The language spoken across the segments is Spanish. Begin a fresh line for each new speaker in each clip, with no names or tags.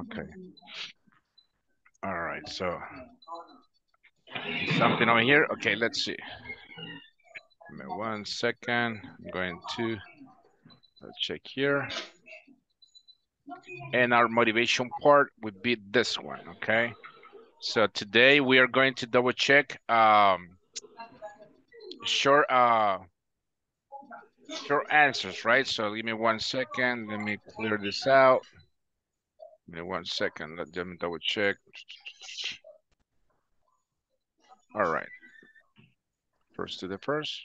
Okay. All right, so something over here. Okay, let's see. Give me one second. I'm going to let's check here. And our motivation part would be this one, okay? So today we are going to double check um short uh short answers, right? So give me one second. Let me clear this out. Give me one second. Let me double check. All right. First to the first.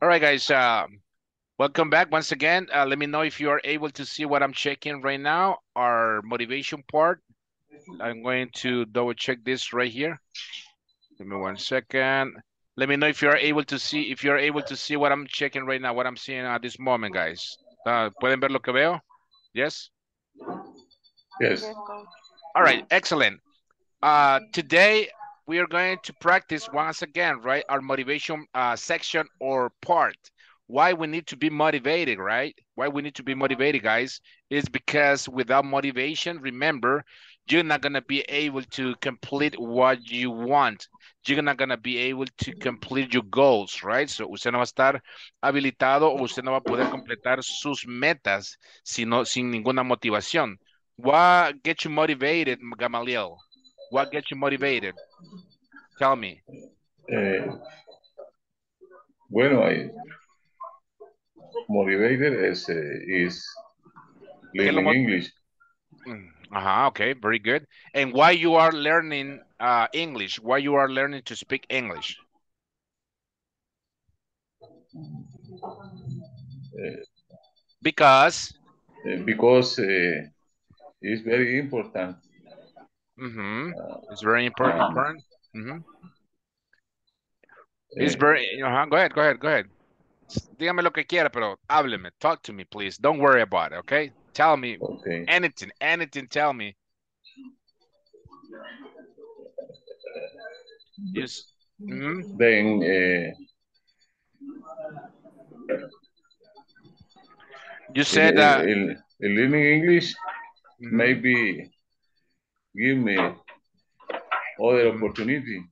All right, guys. Uh, welcome back once again. Uh, let me know if you are able to see what I'm checking right now. Our motivation part. I'm going to double check this right here. Give me one second. Let me know if you are able to see if you are able to see what I'm checking right now, what I'm seeing at this moment, guys. Uh, ¿Pueden ver lo que veo? Yes?
Yes.
All right, excellent. Uh, today we are going to practice once again, right? Our motivation uh, section or part. Why we need to be motivated, right? Why we need to be motivated, guys, is because without motivation, remember, you're not gonna be able to complete what you want. You're not gonna be able to complete your goals, right? So usted no va a estar habilitado o usted no va a poder completar sus metas sino, sin ninguna motivación. What gets you motivated, Gamaliel? What gets you motivated? Tell me.
Eh, bueno, I, motivated is, uh, is learning English.
Mm, uh-huh, okay, very good. And why you are learning uh, English? Why you are learning to speak English?
Uh,
because?
Uh, because it's very important.
Mm-hmm. It's very important. important. Mm-hmm. It's very, uh -huh. go ahead, go ahead, go ahead. Dígame lo que quiera, pero hábleme. Talk to me, please. Don't worry about it, okay? Tell me
okay.
anything, anything, tell me. Yes. Mm -hmm.
Then, uh,
you said that
in, in learning English, mm -hmm. maybe give me other opportunity.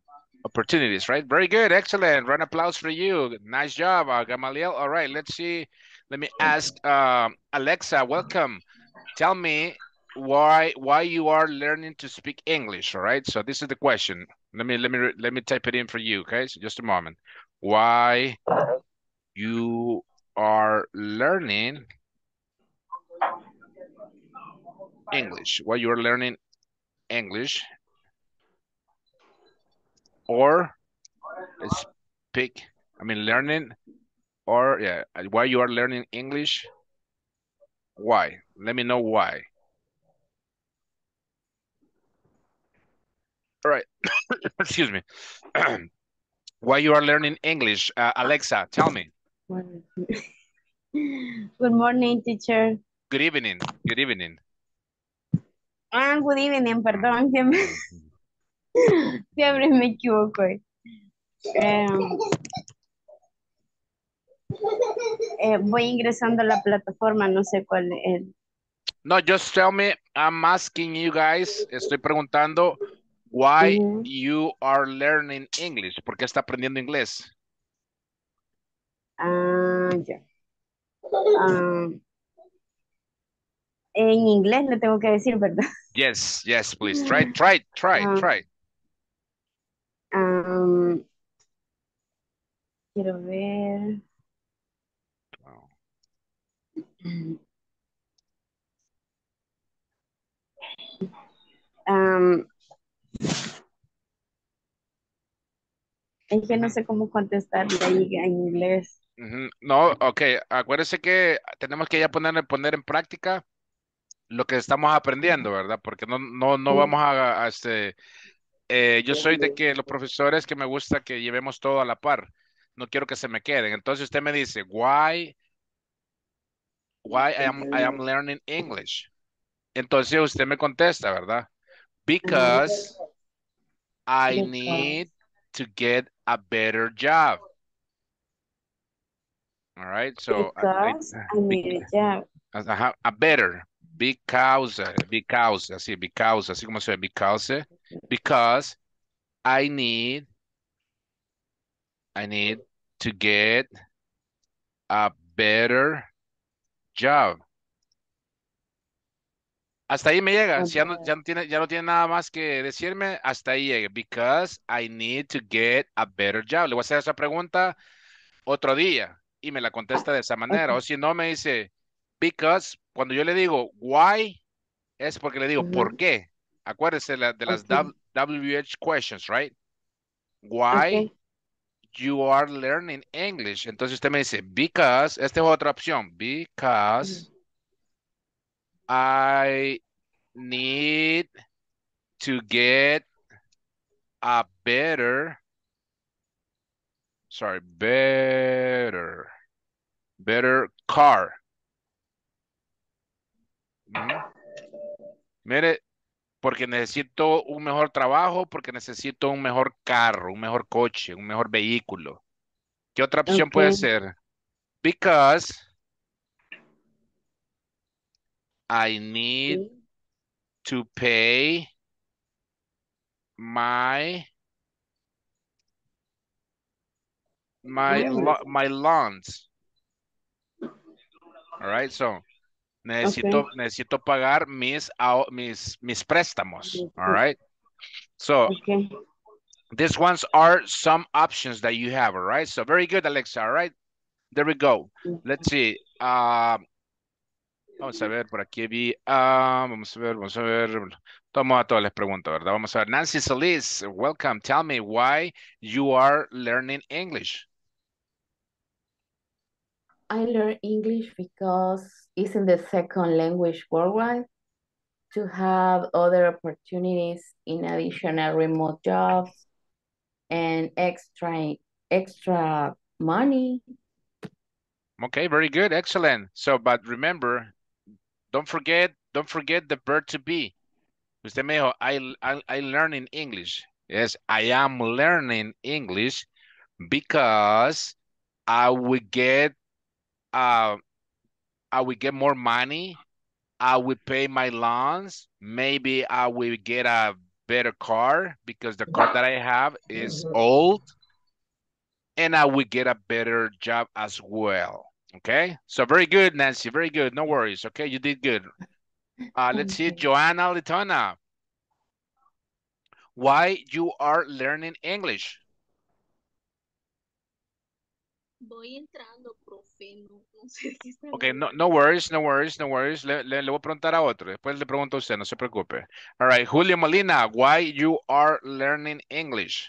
Opportunities, right? Very good, excellent. Round applause for you. Nice job, uh, Gamaliel. All right, let's see. Let me ask um, Alexa. Welcome. Tell me why why you are learning to speak English. All right. So this is the question. Let me let me let me type it in for you. Okay. So just a moment. Why you are learning English? Why you are learning English or speak, I mean, learning or yeah, why you are learning English? Why? Let me know why. All right. Excuse me. why you are learning English? Uh, Alexa, tell me.
Good morning, teacher.
Good evening. Good evening.
Ah, good evening, perdón. Siempre, me equivoco. Um, eh, voy ingresando a la plataforma, no sé cuál es.
No, just tell me, I'm asking you guys, estoy preguntando why you are learning English. ¿Por qué está aprendiendo inglés?
Ah, ya. Ah, en inglés le tengo que decir, ¿verdad?
Yes, yes, please. Try, try, try,
Ah.
try.
Am, quiero ver. Am, es que no sé cómo contestarle ahí en inglés.
No, ok, acuérdese que tenemos que ya poner, poner en práctica lo que estamos aprendiendo, ¿verdad? Porque no, no, no vamos a, a, este, eh, yo soy de que los profesores que me gusta que llevemos todo a la par, no quiero que se me queden. Entonces usted me dice, why, why I am, I am learning English. Entonces usted me contesta, ¿verdad? Because I need to get a better job. All right, so I- I-
Because I need a job.
A better, because, because, así, because, así como se ve, because, because I need, I need to get a better job. Hasta ahí me llega. Si ya no, ya, no tiene, ya no tiene nada más que decirme, hasta ahí llegue. Because I need to get a better job. Le voy a hacer esa pregunta otro día y me la contesta de esa manera. O si no, me dice, because, cuando yo le digo why, es porque le digo, ¿por qué? Acuérdese de las WH questions, right? Why you are learning English. Entonces usted me dice, because, esta es otra opción, because I need to get a better, sorry, better, better car. Mm-hmm. Mire, porque necesito un mejor trabajo, porque necesito un mejor carro, un mejor coche, un mejor vehículo. ¿Qué otra opción puede ser? Because I need to pay my my my loans. All right, so necesito necesito pagar mis mis mis préstamos. All right. So okay. these ones are some options that you have. All right. So very good, Alexa. All right. There we go. Let's see. Uh, Vamos a ver, por aquí vi, ah, vamos a ver, vamos a ver, tomo a todas las preguntas, ¿verdad? Vamos a ver, Nancy Solis, welcome, tell me why you are learning English.
I learn English because in the second language worldwide to have other opportunities in additional remote jobs and extra extra money.
Okay, very good, excellent. So, but remember, don't forget, don't forget the verb to be. Usted me dijo, I, I, I learning English. Yes, I am learning English because I will get, uh, I will get more money. I will pay my loans. Maybe I will get a better car because the car that I have is old. And I will get a better job as well. Okay, so very good, Nancy. Very good. No worries. Okay, you did good. Uh, let's see, Joanna Litona. Why you are learning English?
Voy entrando, No, no sé si está
okay, no, no worries, no worries, no worries. Le, le, le, voy a preguntar a otro. Después le pregunto a usted, no se preocupe. All right, Julio Molina, why you are learning English?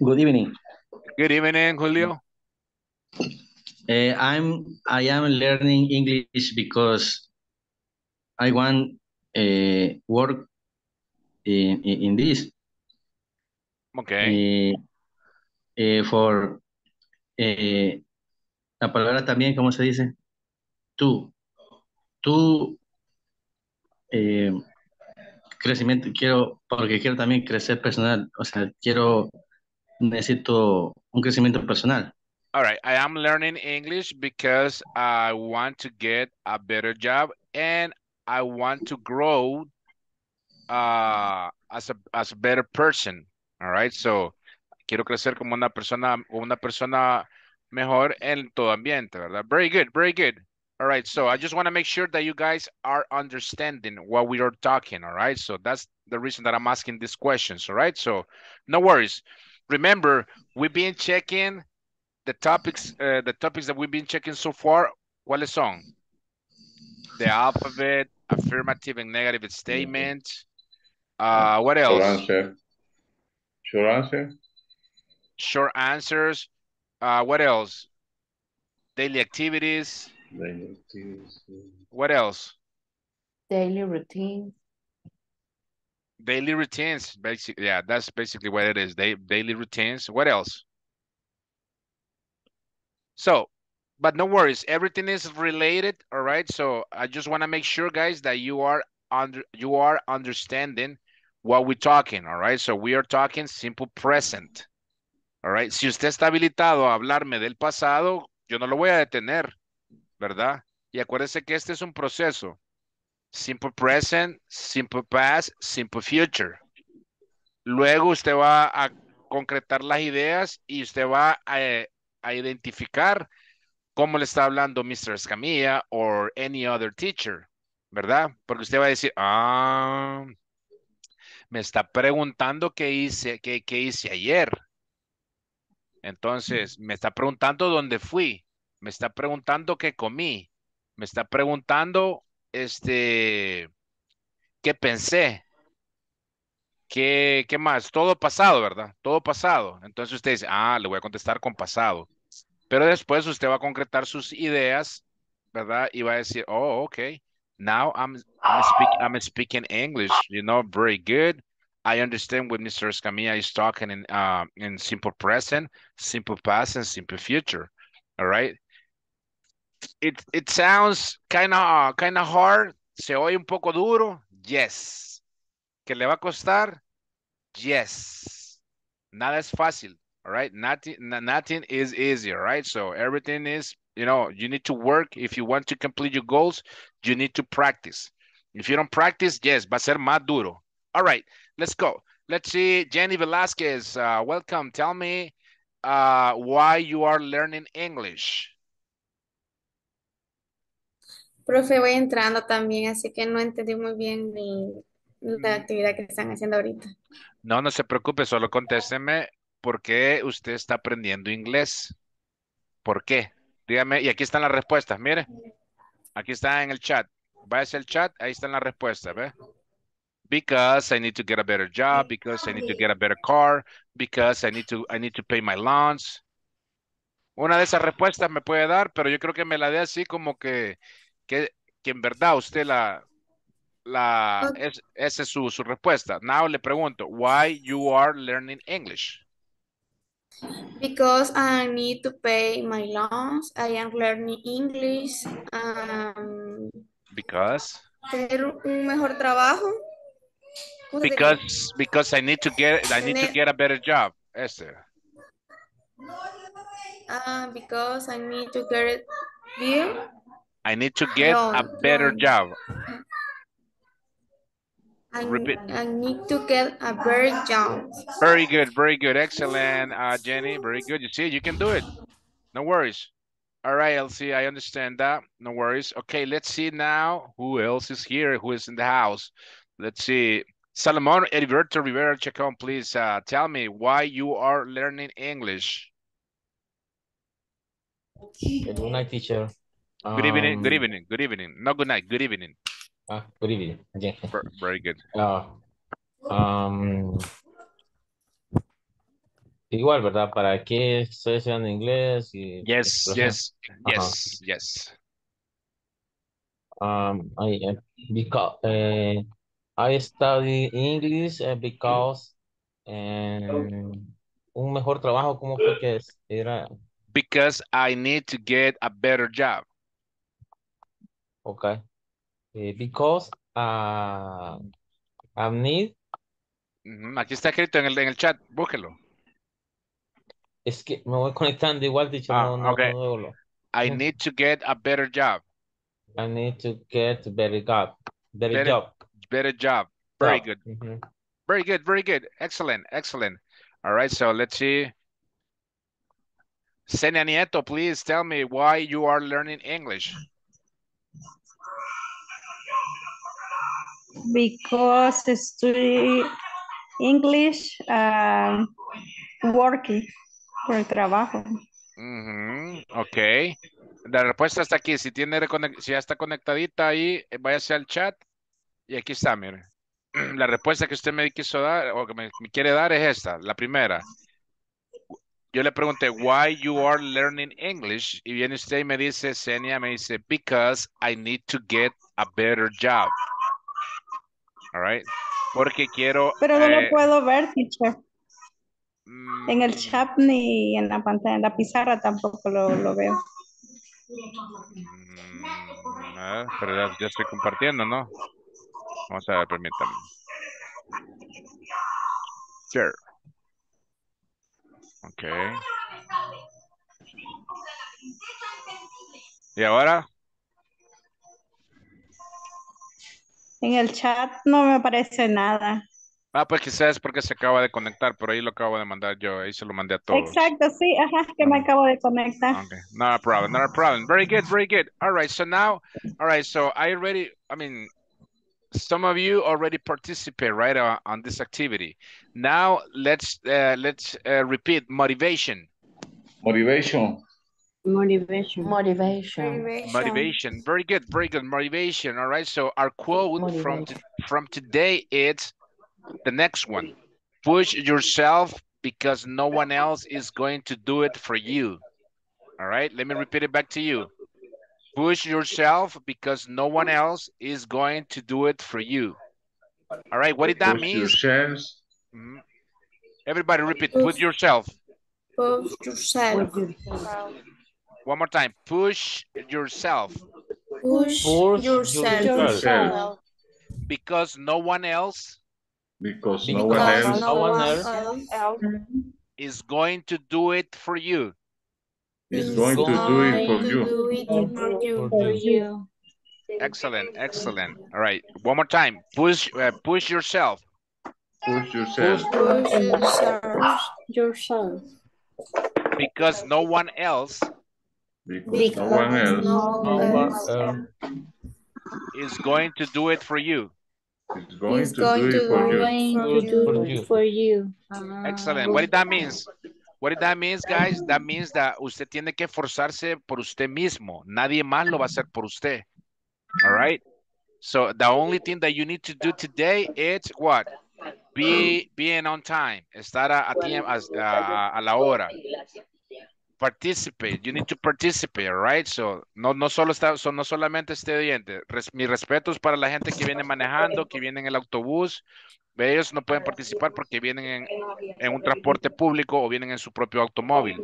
Good evening.
Good evening, Julio.
Uh, I'm I am learning English because I want uh, work in, in, in this.
Okay.
Uh, for uh, la palabra también, ¿cómo se dice? Tú. Tú. Eh, crecimiento, quiero, porque quiero también crecer personal, o sea, quiero necesito un crecimiento personal.
All right, I am learning English because I want to get a better job and I want to grow uh, as a as a better person. All right, so quiero crecer como una persona una persona mejor en todo ambiente, ¿verdad? Very good, very good. All right, so I just want to make sure that you guys are understanding what we are talking, all right? So that's the reason that I'm asking these questions, all right? So no worries. Remember, we've been checking the topics, uh, the topics that we've been checking so far. ¿Cuáles son? The alphabet, affirmative and negative statements. Uh, what else?
Short answer. Short answer.
Short answers. Uh, what else? Daily activities.
Daily activities.
What else?
Daily routines
daily routines basically yeah that's basically what it is they daily routines what else so but no worries everything is related all right so i just want to make sure guys that you are under you are understanding what we're talking all right so we are talking simple present all right si usted está habilitado a hablarme del pasado yo no lo voy a detener, ¿verdad? Y acuérdese que este es un proceso. Simple present, simple past, simple future. Luego usted va a concretar las ideas y usted va a, identificar cómo le está hablando Mr. Escamilla o any other teacher, ¿verdad? Porque usted va a decir, ah, me está preguntando qué hice, qué hice ayer. Entonces, me está preguntando dónde fui, me está preguntando qué comí, me está preguntando, este, qué pensé, qué, qué más, todo pasado, ¿verdad? Todo pasado. Entonces usted dice, ah, le voy a contestar con pasado. Pero después usted va a concretar sus ideas, ¿verdad? Y va a decir, oh, okay, now I'm, I'm, speak, I'm speaking English, you know, very good. I understand what Mr. Escamilla is talking in, uh, in simple present, simple past, and simple future. All right. It, it sounds kind of kind of hard. Se oye un poco duro. Yes. ¿Que le va a costar? Yes. Nada es fácil. All right. Nothing, nothing is easy. All right. So everything is, you know, you need to work. If you want to complete your goals, you need to practice. If you don't practice, yes, va a ser más duro. All right. Let's go. Let's see. Jenny Velasquez, uh, welcome. Tell me uh, why you are learning English.
Profe, voy entrando también, así que no entendí muy bien la actividad que están haciendo ahorita.
No, no se preocupe, solo contésteme por qué usted está aprendiendo inglés. ¿Por qué? Dígame, y aquí están las respuestas, mire. Aquí está en el chat. Váyase al chat, ahí están las respuestas, ¿ve? Because I need to get a better job, because I need to get a better car, because I need to, I need to pay my loans. Una de esas respuestas me puede dar, pero yo creo que me la dé así como que, que, que en verdad usted la, la,
Ok.
es, esa es su, su respuesta. Now le pregunto, why you are learning English?
Because I need to pay my loans, I am learning English, um,
Because,
tener un mejor trabajo. ¿Cómo se
because, because I need to get, I need to get a better job. Este.
Ah, because I need to get beer.
I need to get a better
loan.
job.
I,
Repeat.
I need to get a better job.
Very good, very good. Excellent, uh, Jenny. Very good. You see, you can do it. No worries. All right, Elsie, I understand that. No worries. Okay, let's see now who else is here, who is in the house. Let's see. Salomon Heriberto Rivera Chacon, please uh, tell me why you are learning English.
Good night, teacher.
Good evening, good
Um,
evening, good evening. No, good night, good evening.
Ah, good evening. Again.
Ver- Very good.
Ah, um, igual, ¿verdad? ¿Para qué estoy estudiando inglés? Y
Yes, yes,
Ajá.
yes, yes.
Um, I, uh, because, uh, I study English uh, because um, un mejor trabajo, ¿cómo fue que es? era?
Because I need to get a better job.
Okay. Eh, because uh, I need,
Ujú, Aquí está escrito en el, en el chat, búsquelo.
es que me voy conectando igual, teacher,
Ah,
no, no,
ok.
no
I need to get a better job.
I need to get better job, better
Better
job.
Better job. Very
job.
good.
Mhm.
Very good. Very good. Excellent. Excellent. All right. So let's see. Senia Nieto, please tell me why you are learning English.
because study English um, working por el trabajo.
Ujú, Ok. La respuesta está aquí. Si tiene si ya está conectadita ahí, eh, váyase al chat. Y aquí está, mire. La respuesta que usted me quiso dar o que me, me quiere dar es esta, la primera. Yo le pregunté, why you are learning English? Y viene usted y me dice, Senia, me dice, because I need to get a better job. All right. Porque quiero...
Pero no
eh,
lo puedo ver, teacher. En el
mm,
chat ni en la pantalla, en la pizarra tampoco lo, lo veo.
mm, pero ya, ya estoy compartiendo, ¿no? Vamos a ver, permítame. Share. Ok. ¿Y ahora?
En el chat no me aparece nada.
Ah, pues quizás es porque se acaba de conectar, pero ahí lo acabo de mandar yo, ahí se lo mandé a todos.
Exacto, sí, ajá, que me acabo de conectar.
Okay, not a problem, not a problem. Very good, very good. All right, so now, all right, so I already, I mean, some of you already participate, right, uh, on this activity. Now, let's, uh, let's uh, repeat, motivation.
Motivation.
Motivation. Motivation.
Motivation.
Motivation, very good, very good, motivation, all right? So our quote from,
Motivation.
from today is the next one. Push yourself because no one else is going to do it for you. All right, let me repeat it back to you. Push yourself because no one else is going to do it for you. All right, what did that
Push
mean?
yourselves.
Mhm. Everybody repeat,
Push.
push yourself.
Push yourself.
One more time, push yourself
Push
Push
yourself.
yourself.
because no one else
Because no one else
no one else
is going to do it for you.
Is going to do it for you.
do it for you.
For you.
Excellent, excellent. All right, one more time, push, uh, push yourself
Push yourself.
Push yourself.
Yourself.
because no one else
Because no one else
No
No one
else
else
is going to do it for you.
is going
is
to
going
do
to
it for you.
it
for
for
you.
you.
For you.
Excellent. What did that means? What that means, guys? That means that usted tiene que esforzarse por usted mismo. Nadie más lo va a hacer por usted. All right? So the only thing that you need to do today is what? Be being on time. Estar a, a- a la hora. Participate. You need to participate, right? So no, no solo está, so no solamente esté oyente. Res, mis respetos para la gente que viene manejando, que viene en el autobús. Ellos no pueden participar porque vienen en, en un transporte público o vienen en su propio automóvil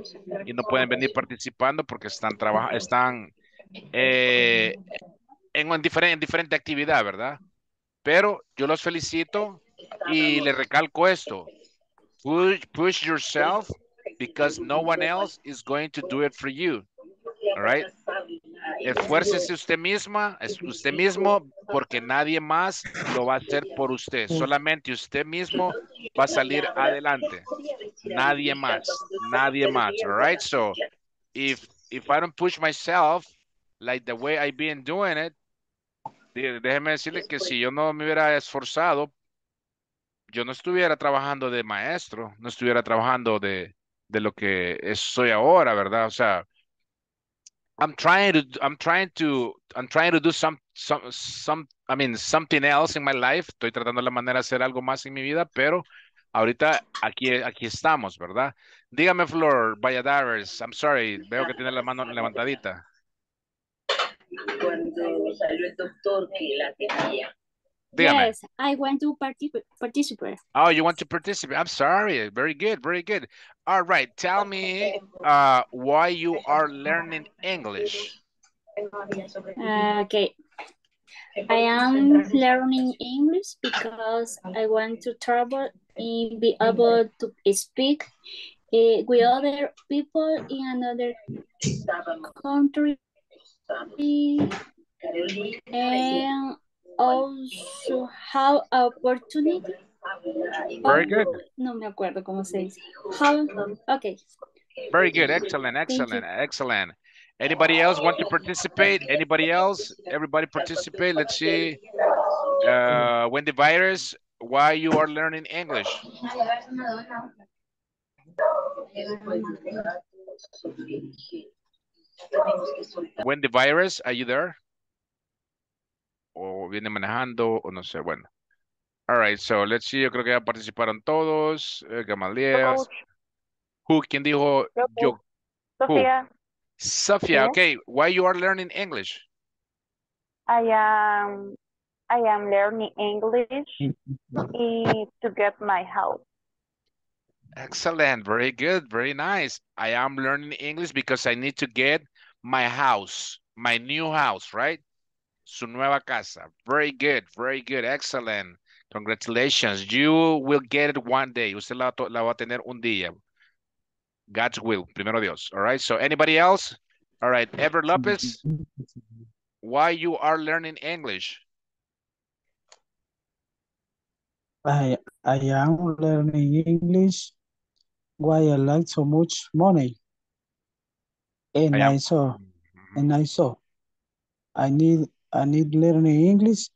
y no pueden venir participando porque están trabajando, están eh, en, un diferente, en diferente actividad, ¿verdad? Pero yo los felicito y les recalco esto. Push, push yourself because no one else is going to do it for you. All right? Esfuércese usted misma, usted mismo, porque nadie más lo va a hacer por usted. Solamente usted mismo va a salir adelante. Nadie más, nadie más. All right? So, if if I don't push myself like the way I've been doing it, dé- déjeme decirle que si yo no me hubiera esforzado, yo no estuviera trabajando de maestro, no estuviera trabajando de, de lo que soy ahora, ¿verdad? O sea, I'm trying to, I'm trying to, I'm trying to do some, some, some, I mean, something else in my life. Estoy tratando la manera de hacer algo más en mi vida, pero ahorita aquí, aquí estamos, ¿verdad? Dígame, Flor Valladares, I'm sorry, veo que tiene la mano levantadita.
cuando salió el doctor que la tenía.
Dígame.
Yes, I want to participate. participate.
Oh, you want to participate? I'm sorry. Very good, very good. All right, tell me uh, why you are learning English.
Uh, okay. I am learning English because I want to travel and be able to speak uh, with other people in another country and also have opportunity.
Very good.
No me acuerdo cómo se dice. How, okay.
Very good. Excellent, excellent, excellent. Anybody else want to participate? Anybody else? Everybody participate. Let's see. Uh, when the virus, why you are learning English? When the virus, are you there? O viene manejando, o no sé, bueno. All right, so let's see, yo creo que ya participaron todos. Eh, Gamaliel. Who, ¿quién dijo? Yo. Who?
Sofía,
okay, why you are learning English?
I am I am learning English i- to get my house.
Excellent, very good, very nice. I am learning English because I need to get my house, my new house, right? Su nueva casa. Very good, very good, excellent. Congratulations. You will get it one day. Usted la, la va a tener un día. God's will, primero Dios. All right, so anybody else? All right, Ever Lopez, why you are learning English?
I I am learning English. Why I like so much money. And
I
I, saw and I saw I need I need learning English,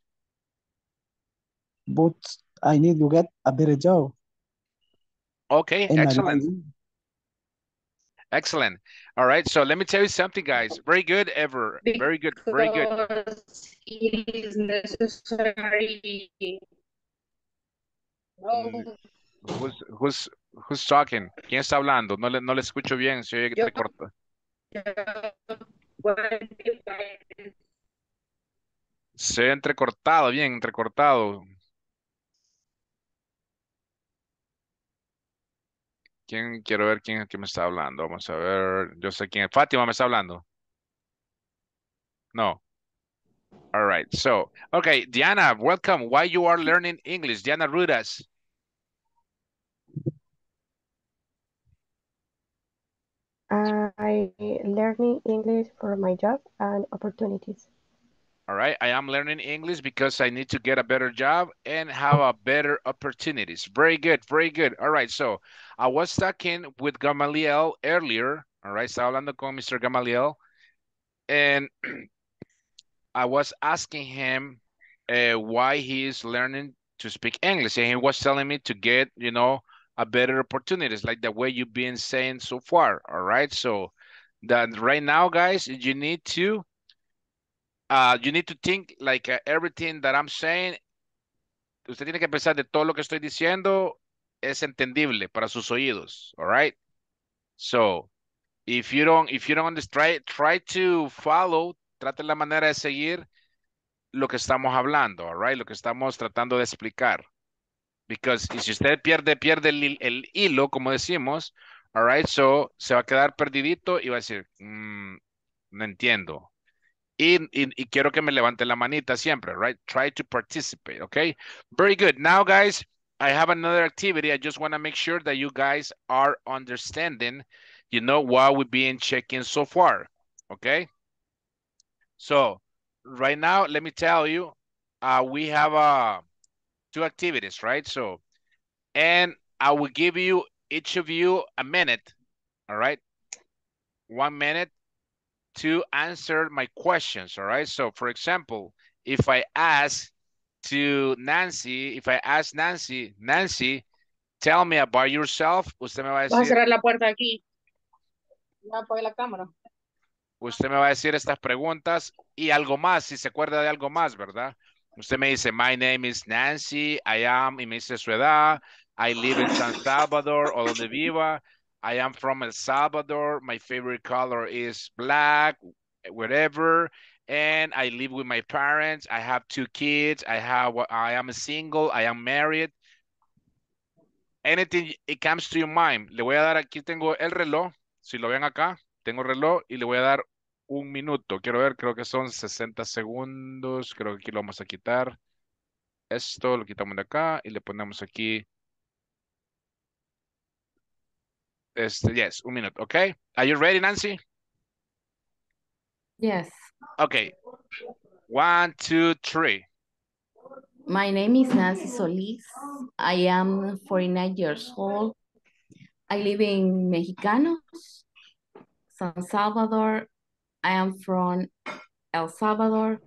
but I need to get a better job.
Okay,
And
excellent. Excellent. All right, so let me tell you something, guys. Very good, Ever. Very good, very good.
It is necessary.
Who's, who's, who's talking? ¿Quién está hablando? No le, no le escucho bien, se oye que te corta. Se oye entrecortado, bien, entrecortado. ¿Quién? Quiero ver quién es me está hablando. Vamos a ver. Yo sé quién es. Fátima me está hablando. No. All right. So, okay, Diana, welcome. Why you are learning English? Diana Rudas.
I learning English for my job and opportunities.
All right. I am learning English because I need to get a better job and have a better opportunities. Very good. Very good. All right. So I was talking with Gamaliel earlier. All right. Estaba hablando con Mr. Gamaliel. And I was asking him uh, why he is learning to speak English. And he was telling me to get, you know, a better opportunities like the way you've been saying so far. All right. So that right now, guys, you need to uh, you need to think like uh, everything that I'm saying. Usted tiene que pensar de todo lo que estoy diciendo es entendible para sus oídos. All right. So if you don't, if you don't understand, try, try to follow, trate la manera de seguir lo que estamos hablando, all right, lo que estamos tratando de explicar. Because si usted pierde, pierde el hilo, como decimos, all right, so se va a quedar perdidito y va a decir, "Mm, no entiendo. Y, y, y quiero que me levante la manita siempre, right? Try to participate, okay? Very good. Now, guys, I have another activity. I just want to make sure that you guys are understanding, you know, what we've been checking so far, okay? So, right now, let me tell you, uh, we have uh, two activities, right? So, and I will give you, each of you, a minute, all right? One minute to answer my questions, all right? So, for example, if I ask to Nancy, if I ask Nancy, Nancy, tell me about yourself, usted me va a
Vas a
decir,
cerrar la puerta aquí. No apague la cámara.
usted me va a decir estas preguntas y algo más, si se acuerda de algo más, ¿verdad? Usted me dice, my name is Nancy, I am, y me dice su edad, I live in San Salvador, o donde viva, I am from El Salvador, my favorite color is black, whatever, and I live with my parents, I have two kids, I have, I am single, I am married, anything it comes to your mind. Le voy a dar, aquí tengo el reloj, si lo ven acá, tengo el reloj y le voy a dar un minuto. Quiero ver, creo que son 60 segundos, creo que aquí lo vamos a quitar. Esto lo quitamos de acá y le ponemos aquí. Este, yes, un minuto, okay? Are you ready, Nancy?
Yes.
Okay. One, two, three.
My name is Nancy Solis. I am 49 years old. I live in Mexicanos, San Salvador. I am from El Salvador.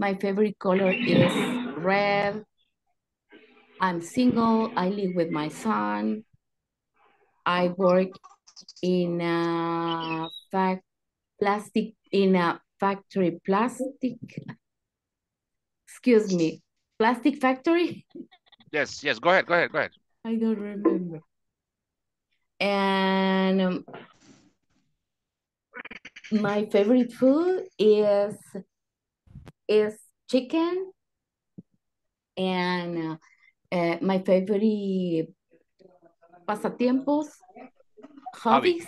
My favorite color is red. I'm single. I live with my son. I work in a fac plastic in a factory plastic. Excuse me, plastic factory.
Yes, yes, go ahead, go ahead, go ahead.
I don't remember. And um, my favorite food is is chicken. And uh, uh, my favorite pasatiempos, hobbies,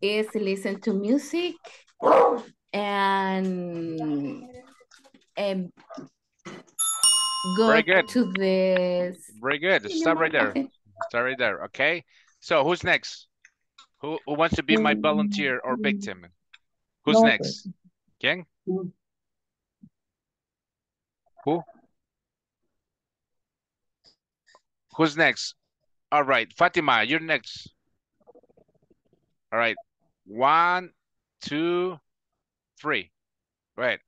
is listen to music and and go
Very good.
to the
Very good. Stop right there. Stop right there. Okay. So who's next? Who who wants to be my mm. volunteer or victim? Who's
No,
next? ¿Quién? Who? Who's next? All right, Fatima, you're next. All right, one, two, three. Go ahead.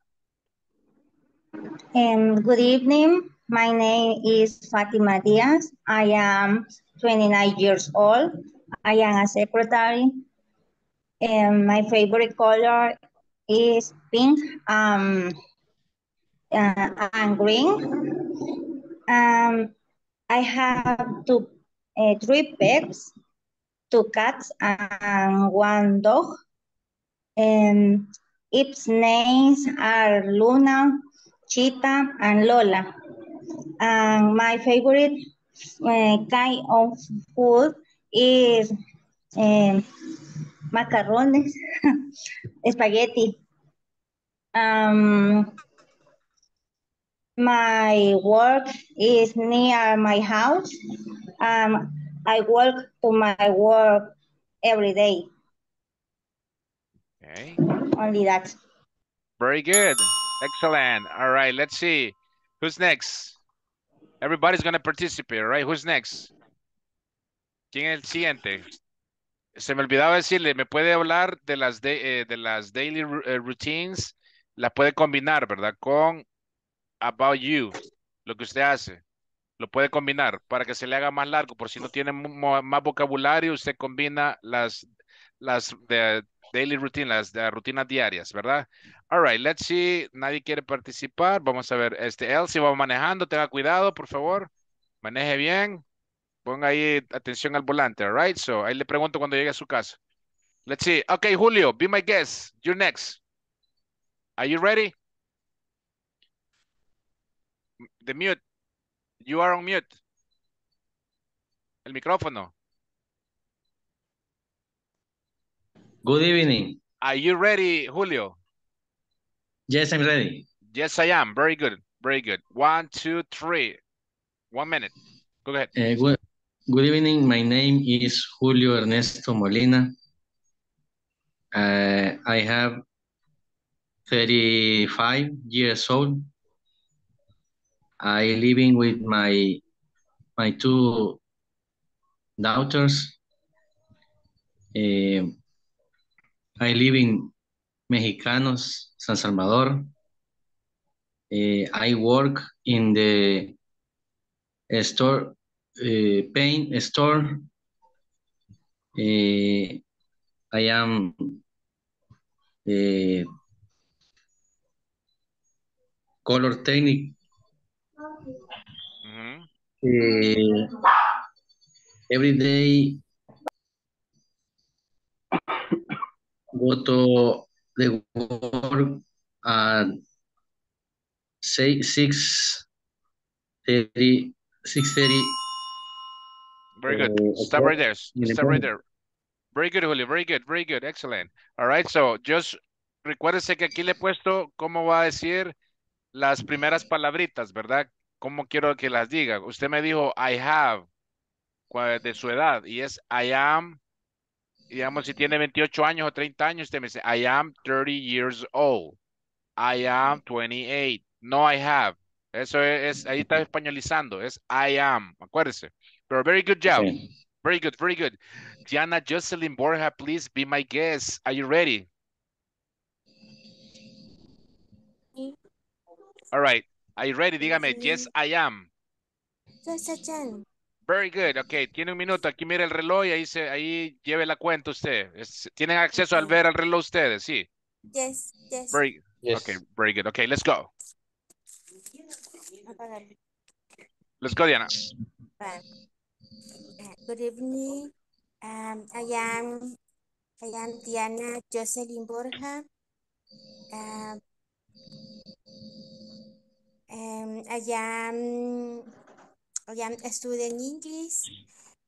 Um, good evening. My name is Fatima Diaz. I am 29 years old. I am a secretary. And my favorite color is pink um, uh, and green. Um, I have two, uh, three pets, two cats and one dog. And its names are Luna, Cheetah, and Lola. And my favorite uh, kind of food is um, macarrones, spaghetti. Um, my work is near my house. Um, I walk to my work every day.
Okay.
Only that.
Very good. Excellent. All right, let's see. Who's next? Everybody's going to participate, right? Who's next? ¿Quién es el siguiente? Se me olvidaba decirle, me puede hablar de las, de, eh, de las daily eh, routines, la puede combinar, ¿verdad? Con about you, lo que usted hace. Lo puede combinar para que se le haga más largo, por si no tiene más vocabulario, usted combina las, las de daily routine, las de rutinas diarias, ¿verdad? All right, let's see. Nadie quiere participar. Vamos a ver. Este, Elsie va manejando. Tenga cuidado, por favor. Maneje bien. Ponga ahí atención al volante, all right? So, ahí le pregunto cuando llegue a su casa. Let's see. Okay, Julio, be my guest. You're next. Are you ready? The mute. You are on mute. El micrófono.
Good evening.
Are you ready, Julio?
Yes, I'm ready.
Yes, I am. Very good. Very good. One, two, three. One minute. Go ahead.
Uh, good, good evening. My name is Julio Ernesto Molina. Uh, I have 35 years old. I living with my my two daughters. Eh, I live in Mexicanos, San Salvador. Eh, I work in the store, uh, paint store. I am color technique. Eh, every day go to the work at say six thirty six thirty.
Very good.
Uh,
Stop right there. Stop right there. Very good, Julio. Very good. Very good. Excellent. All right. So, just recuérdese que aquí le he puesto cómo va a decir las primeras palabritas, ¿verdad? ¿Cómo quiero que las diga? Usted me dijo I have de su edad y es I am, digamos, si tiene 28 años o 30 años, usted me dice I am 30 years old. I am 28. No, I have. Eso es, es- ahí está españolizando. Es I am. Acuérdese. Pero very good job. Very good, very good. Diana Jocelyn Borja, please be my guest. Are you ready? All right. Are you ready? Dígame, yes, I am.
Yes, I can.
Very good. Okay, tiene un minuto. Aquí mire el reloj y ahí, se, ahí lleve la cuenta usted. ¿Tienen acceso al ver el reloj ustedes? Sí.
Yes, yes.
Very,
Yes.
okay, very good. Okay, let's go. Let's go, Diana.
Good evening. Um, I am I am Diana Jocelyn Borja. Um, um, I am I am studying English.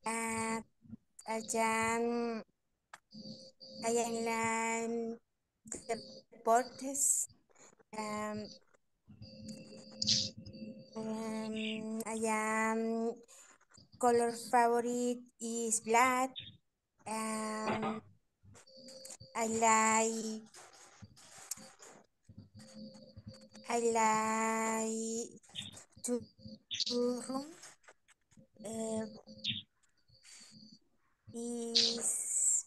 Uh, I am I am deportes. Um, um, I am color favorite is black. Um, I like I like to, room. Uh, is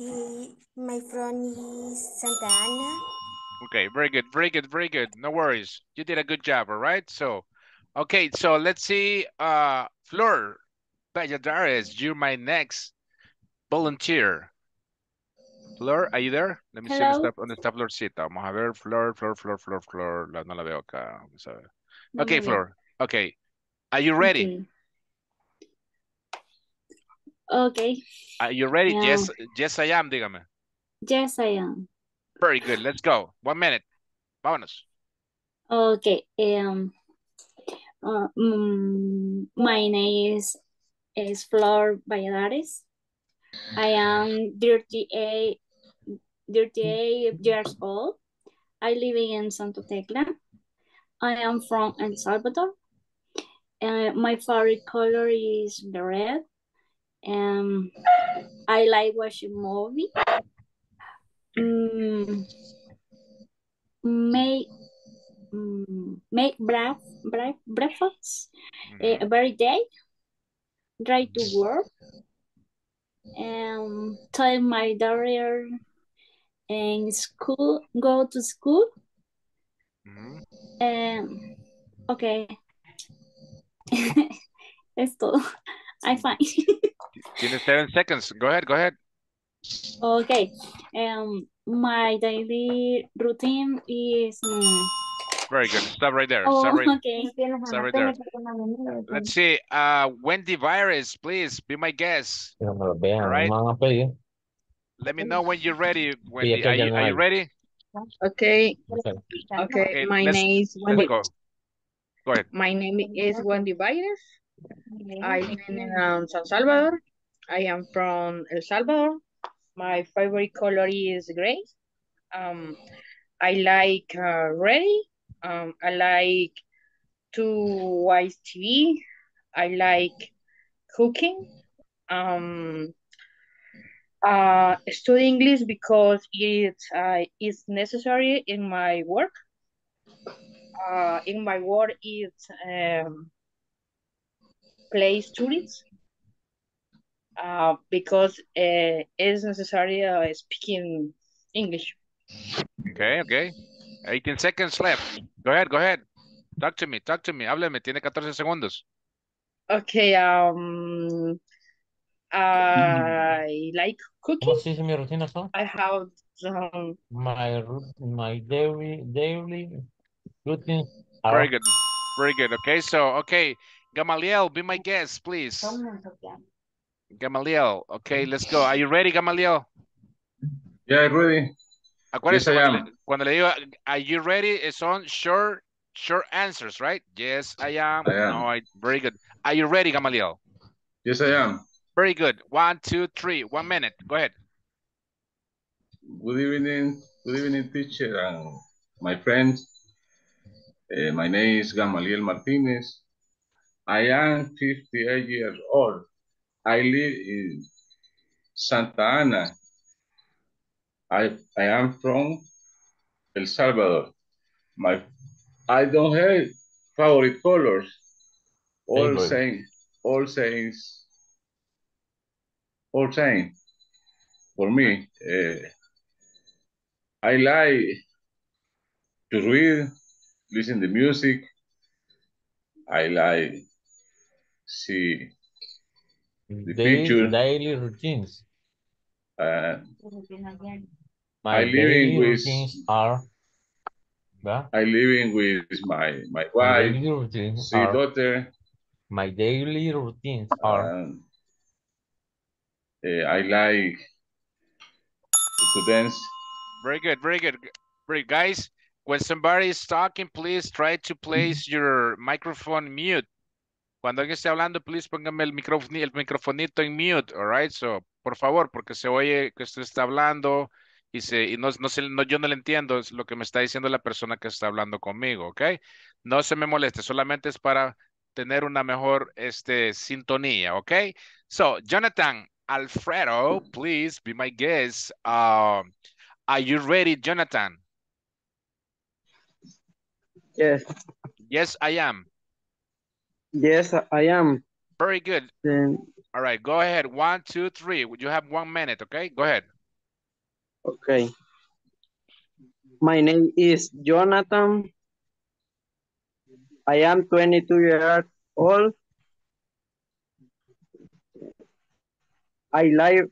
i- my friend is Santa Ana.
Okay, very good, very good, very good. No worries. You did a good job, all right? So, okay, so let's see. Uh, Flor Valladares, you're my next volunteer. Flor, are you there? Let me see
Hello.
está, dónde está Florcita. Vamos a ver, Flor, Flor, Flor, Flor, Flor. La- no la veo acá. Vamos a ver.
No
Okay. Flor. Okay. Are you ready?
Okay.
Are you ready?
Yeah.
Yes, yes, I am, dígame.
Yes, I am.
Very good. Let's go. One minute. Vámonos.
Okay. Um. Uh, mm, my name is is Flor Valladares. I am 38, 38 years old. I live in Santo Tecla. I am from El Salvador. Uh, my favorite color is the red. Um, I like watching movie. Mm, make mm, make breakfast break, breakfast uh, every day. Drive to work. Um, tell my daughter in school go to school. Um, okay. es todo. I find.
Tienes seven seconds. Go ahead, go ahead.
Okay. Um, my daily routine is. mm,
Very good. Stop right there.
oh,
Stop right,
okay.
stop right there. Let's see. Uh, Wendy Virus, please be my guest.
Que no me lo vean,
All right. Let me know when you're ready, Wendy.
que
Are you, are you ready?
Okay.
Okay.
Okay.
Okay,
My name is
let's
Wendy.
go. Go ahead.
My name is Wendy Baires. I live in um, San Salvador. I am from El Salvador. My favorite color is gray. Um, I like uh, ready. Um, I like to watch TV. I like cooking. Um, uh, study English because it uh, is necessary in my work. Uh, in my work, it um, place tourists uh, because uh, it's necessary uh, speaking English.
Okay, okay. 18 seconds left. Go ahead, go ahead. Talk to me, talk to me. Hábleme, tiene 14 segundos.
Okay, um, I like
¿Cómo
cooking.
se dice mi rutina son?
I have um,
My, my daily, daily routine
Very good, very good. Okay, so, okay. Gamaliel, be my guest, please. Gamaliel, okay, let's go. Are you ready, Gamaliel?
Yeah, ready.
Acuérdense,
Yes, I
cuando,
am.
le, cuando le digo, are you ready? It's on short, short answers, right? Yes, I am.
I am.
No, I, very good. Are you ready, Gamaliel?
Yes, I am.
Very good. One, two, three. One minute. Go ahead.
Good evening, good evening, teacher and my friends. Uh, my name is Gamaliel Martinez. I am 58 years old. I live in Santa Ana. I, I am from El Salvador. My, I don't have favorite colors. All
Favorite.
same, all same, all same. For me, uh, I like to read, listen to music. I like see the
daily,
picture.
daily routines.
Uh,
My
I living
daily
with
routines are, ¿verdad?
I living with my my
My
wife,
daily routines
see daughter.
my daily routines are,
Um, I like to dance.
Very good, very good. Very guys, when somebody is talking, please try to place your microphone mute. Cuando alguien esté hablando, please póngame el micrófono, el microfonito en mute, all right? So, por favor, porque se oye que usted está hablando y, se, y no, no, se, no, yo no le entiendo es lo que me está diciendo la persona que está hablando conmigo, ¿ok? No se me moleste, solamente es para tener una mejor este, sintonía, ¿ok? So, Jonathan Alfredo, please be my guest. Um, Are you ready, Jonathan?
Yes.
Yes, I am.
Yes, I am.
Very good.
Then,
All right, go ahead. One, two, three. You have one minute, okay? Go ahead.
okay. My name is Jonathan. I am 22 years old. I live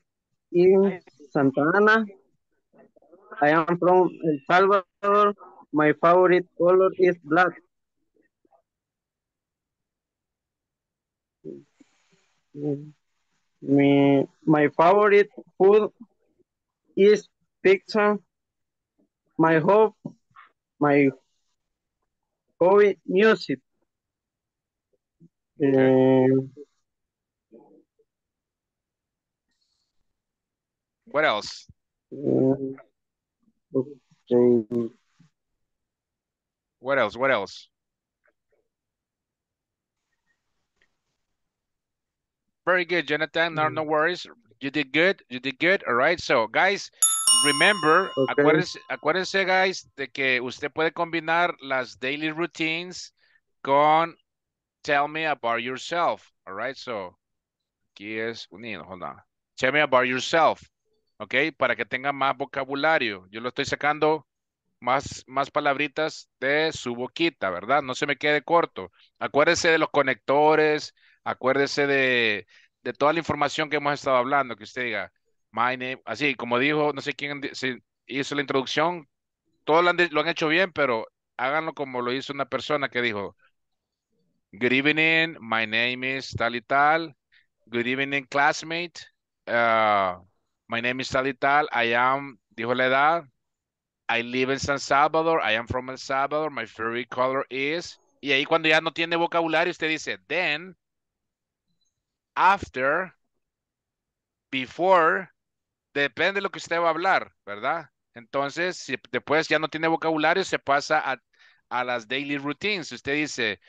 in Santa Ana. I am from El Salvador. My favorite color is black. My, my favorite food is pizza. My hope, my hobby, music. Um,
What else?
okay.
What else? What else? Very good, Jonathan. No, no worries. You did good. You did good. All right. So, guys, remember,
Okay.
acuérdense, acuérdense, guys, de que usted puede combinar las daily routines con tell me about yourself. All right. So, aquí es unido. Hold on. Tell me about yourself. Ok. Para que tenga más vocabulario. Yo lo estoy sacando más, más palabritas de su boquita, ¿verdad? No se me quede corto. Acuérdese de los conectores, acuérdese de, de toda la información que hemos estado hablando, que usted diga, my name, así como dijo, no sé quién hizo la introducción, todos lo han, lo han hecho bien, pero háganlo como lo hizo una persona que dijo, good evening, my name is tal y tal, good evening, classmate, uh, my name is tal y tal, I am, dijo la edad, I live in San Salvador. I am from El Salvador. My favorite color is. Y ahí cuando ya no tiene vocabulario, usted dice then, after, before, depende de lo que usted va a hablar, ¿verdad? Entonces, si después ya no tiene vocabulario, se pasa a, a las daily routines. Usted dice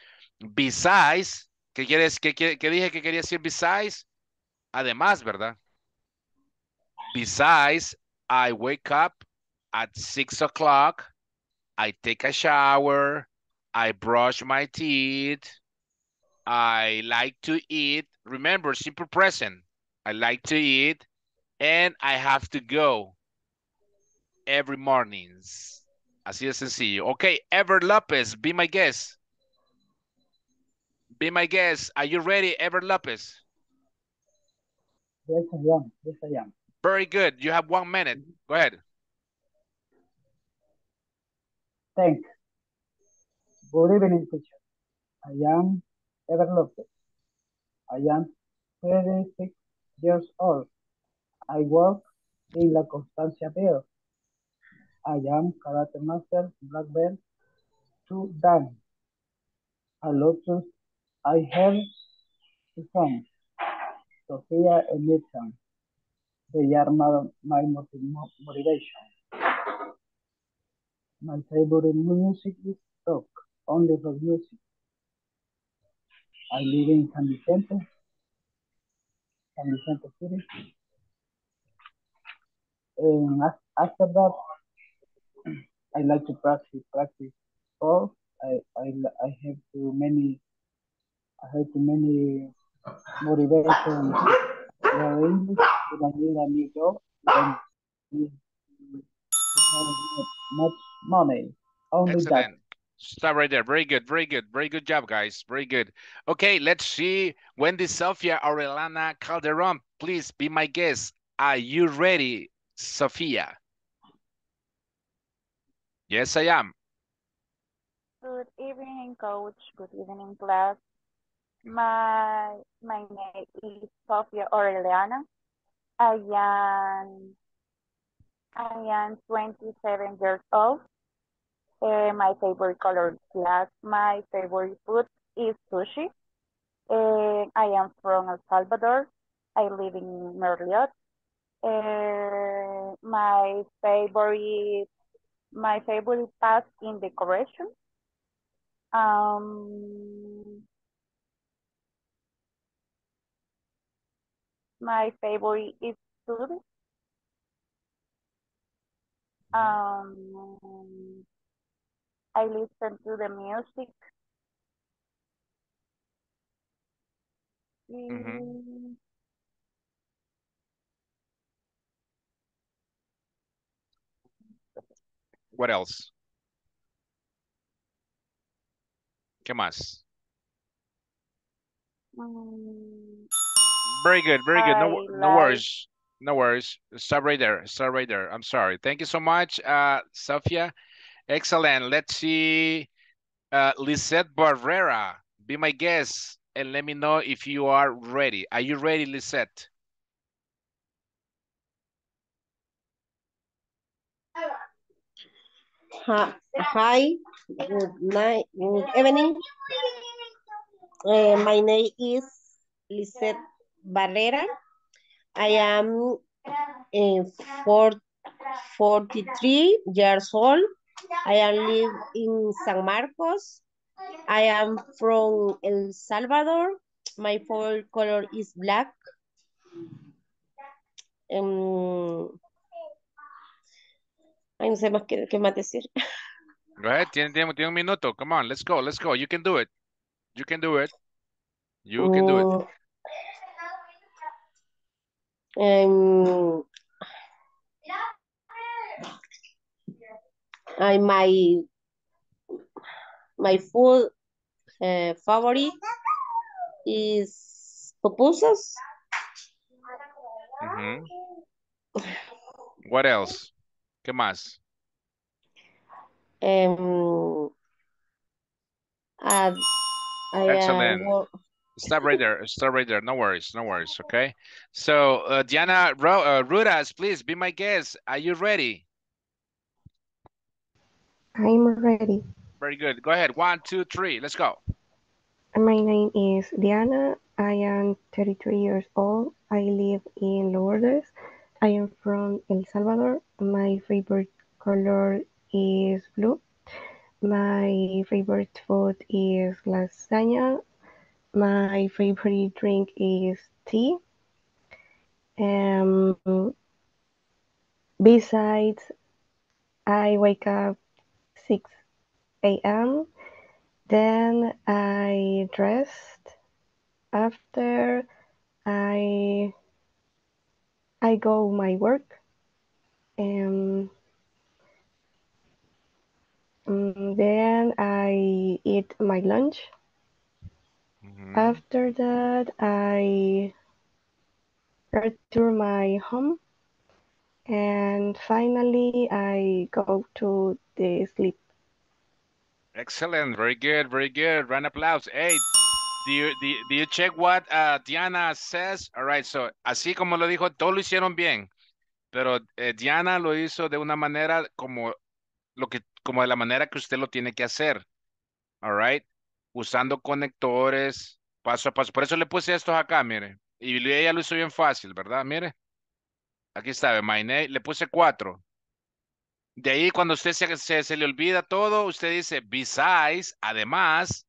besides, ¿qué quieres, qué, qué- qué dije que quería decir besides? Además, ¿verdad? Besides, I wake up at six o'clock. I take a shower. I brush my teeth. I like to eat. Remember, simple present. I like to eat. And I have to go every mornings. Así de sencillo. Okay, Ever Lopez, be my guest. Be my guest. Are you ready, Ever Lopez?
Yes, I am. Yes, I am.
Very good. You have one minute. Go ahead.
Thank. Good evening, teacher. I am Ever Lopez. I am 36 years old. I work in La Constancia Beer. I am karate master, black belt, two dan. A lot of I have Sofia and Nathan. They are my, my motivation. My favorite music is rock, only rock music. I live in San Vicente, San Vicente City. And after that, I like to practice, practice sport. I, I, I have too many, I have too many motivation to learn English, but I need a new job. I to much money. Only that.
Stop right there. Very good. Very good. Very good job, guys. Very good. Okay, let's see. Wendy Sofia Aurelana Calderon, please be my guest. Are you ready, Sofia? Yes, I am.
Good evening, coach. Good evening, class. My my name is Sofia Aureliana. I am I am 27 years old. Uh, my favorite color is black. My favorite food is sushi. Uh, I am from El Salvador. I live in Merliot. Uh, my favorite my favorite task in decoration. Um, my favorite is food. Um, I listen to the music. Mm,
What else? ¿Qué más?
mm,
Very good, very good. No,
I
wo- no worries. No worries. Stop right there. Stop right there. I'm sorry. Thank you so much, uh, Sophia. Excellent. Let's see. Uh, Lisette Barrera, be my guest and let me know if you are ready. Are you ready, Lisette?
Hi, hi, good night, good evening. Uh, my name is Lisette Barrera. I am uh, four, 43 years old. I am live in San Marcos. I am from El Salvador. My favorite color is black. Um, ay, no sé más qué, qué más decir.
Go ahead. Tiene, tiene, tiene un minuto. Come on. Let's go. Let's go. You can do it. You can do it. You can do it.
Mm, um, I my my food uh, favorite is pupusas.
Mhm. What else? ¿Qué más?
Um, and I uh,
Excellent. Stop right there. Stop right there. No worries. No worries. Okay. So, uh, Diana Ro uh, Rudas, please be my guest. Are you ready?
I'm ready.
Very good. Go ahead. One, two, three. Let's go.
My name is Diana. I am 33 years old. I live in Lourdes. I am from El Salvador. My favorite color is blue. My favorite food is lasagna. My favorite drink is tea. Um, besides, I wake up 6 a.m. Then I dressed. After I I go my work. Um, mm, then I eat my lunch. After that, I return my home. And finally, I go to the sleep.
Excellent. Very good. Very good. Round of applause. Hey, do you, do you, do you check what uh, Diana says? All right. So, así como lo dijo, todos lo hicieron bien. Pero eh, Diana lo hizo de una manera como lo que, como de la manera que usted lo tiene que hacer. All right. Usando conectores, paso a paso. Por eso le puse estos acá, mire. Y ella lo hizo bien fácil, ¿verdad? Mire. Aquí está, my name. Le puse cuatro. De ahí, cuando usted se, se, se le olvida todo, usted dice, besides, además,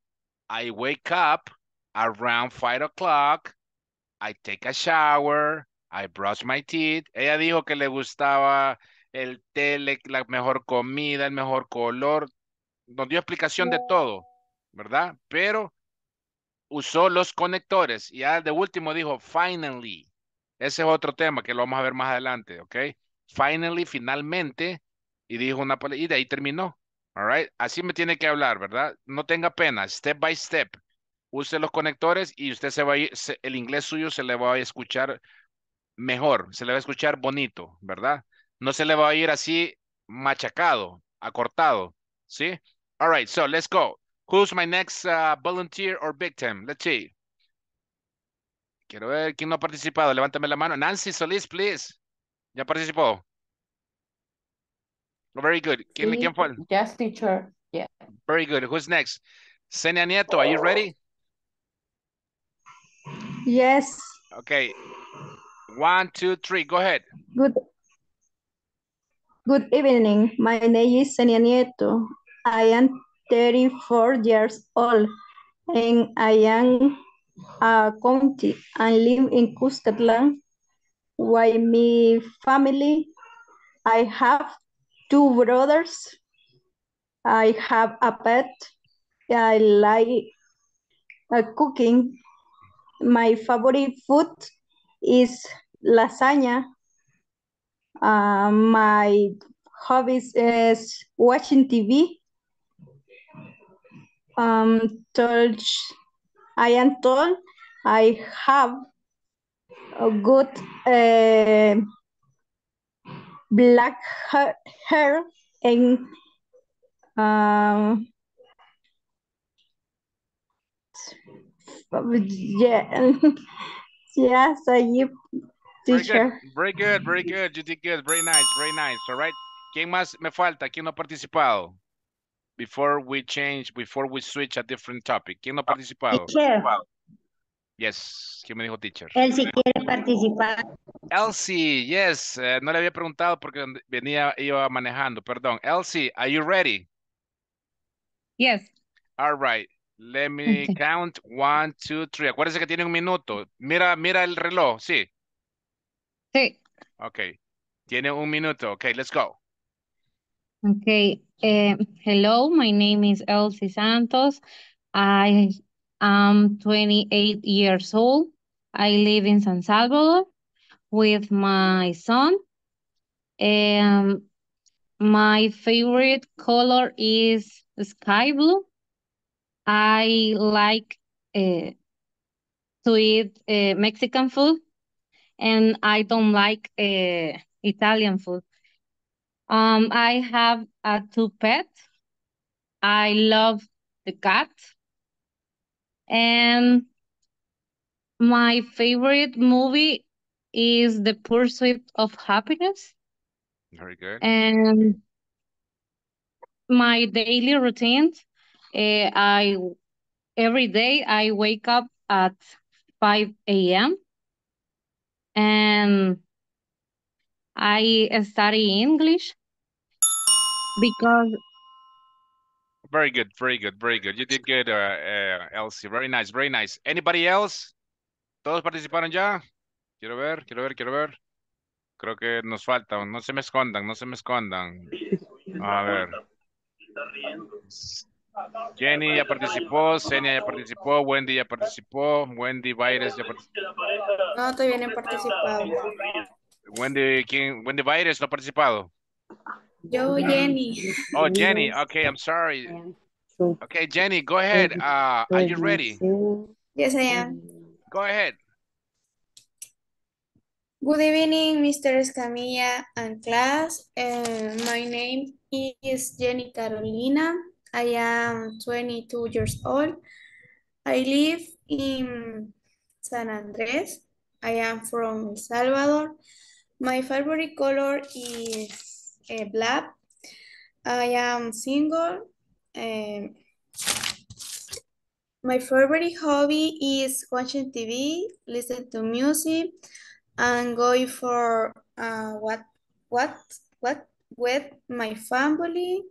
I wake up around five o'clock, I take a shower, I brush my teeth. Ella dijo que le gustaba el tele, la mejor comida, el mejor color. Nos dio explicación de todo, ¿verdad? Pero usó los conectores y ya de último dijo, finally. Ese es otro tema que lo vamos a ver más adelante, ¿ok? Finally, finalmente, y dijo una y de ahí terminó, all right? Así me tiene que hablar, ¿verdad? No tenga pena, step by step. Use los conectores y usted se va a ir, el inglés suyo se le va a escuchar mejor, se le va a escuchar bonito, ¿verdad? No se le va a ir así machacado, acortado, ¿sí? All right, so let's go. Who's my next uh, volunteer or victim? Let's see. Quiero ver quién no ha participado. Levántame la mano. Nancy Solís, please. ¿Ya participó? Oh, very good. ¿Quién,
Sí,
quién fue?
Just teacher. Yeah.
Very good. Who's next? Senia Nieto, are you ready?
Yes.
Okay. One, two, three. Go ahead.
Good. Good evening. My name is Senia Nieto. I am 34 years old and I am a county and live in Cuscatlan. With my family, I have two brothers. I have a pet. I like uh, cooking. My favorite food is lasagna. Uh, my hobbies is watching TV. Um, told, I am told I have a good uh, black ha- hair and um, yeah, yes, I
Very good,
teacher.
very good, very good. You did good, very nice, very nice. All right. ¿Quién más me falta? ¿Quién no ha participado? Before we change, before we switch a different topic. ¿Quién no ha participado?
Teacher,
Yes. ¿Quién me dijo teacher?
él si quiere participar.
Elsie, yes. eh, no le había preguntado porque venía, iba manejando, perdón. Elsie, are you ready?
Yes.
All right. Let me
Okay.
count. One, two, three. Acuérdese que tiene un minuto. Mira, mira el reloj, sí.
Sí.
Ok. Tiene un minuto. Ok, let's go.
Okay. eh, hello, my name is Elsie Santos. I am 28 years old. I live in San Salvador with my son. Um, my favorite color is sky blue. I like uh, to eat uh, Mexican food and I don't like uh, Italian food. Um, I have uh, two pets. I love the cat. And my favorite movie is The Pursuit of Happiness.
Very good.
And my daily routine, uh, I every day I wake up at 5 a.m. and I study English because
Very good, very good, very good. You did good, uh, uh, Elsie. Very nice, very nice. Anybody else? ¿Todos participaron ya? Quiero ver, quiero ver, quiero ver. Creo que nos falta. No se me escondan, no se me escondan. A ver. Jenny ya participó, Senia ya participó, Wendy ya participó, Wendy Baires ya participó.
No, todavía no he participado.
Wendy, ¿quién? Wendy Baires no ha participado.
Yo, Jenny.
Oh, Jenny. Okay, I'm sorry. Okay, Jenny, go ahead. Uh, are you ready?
Yes, I am.
Go ahead.
Good evening, Mr. Escamilla and class. Uh, my name is Jenny Carolina. I am 22 years old. I live in San Andres. I am from El Salvador. My favorite color is uh, black. I am single. Um, my favorite hobby is watching TV, listen to music, and going for uh, what what what with my family.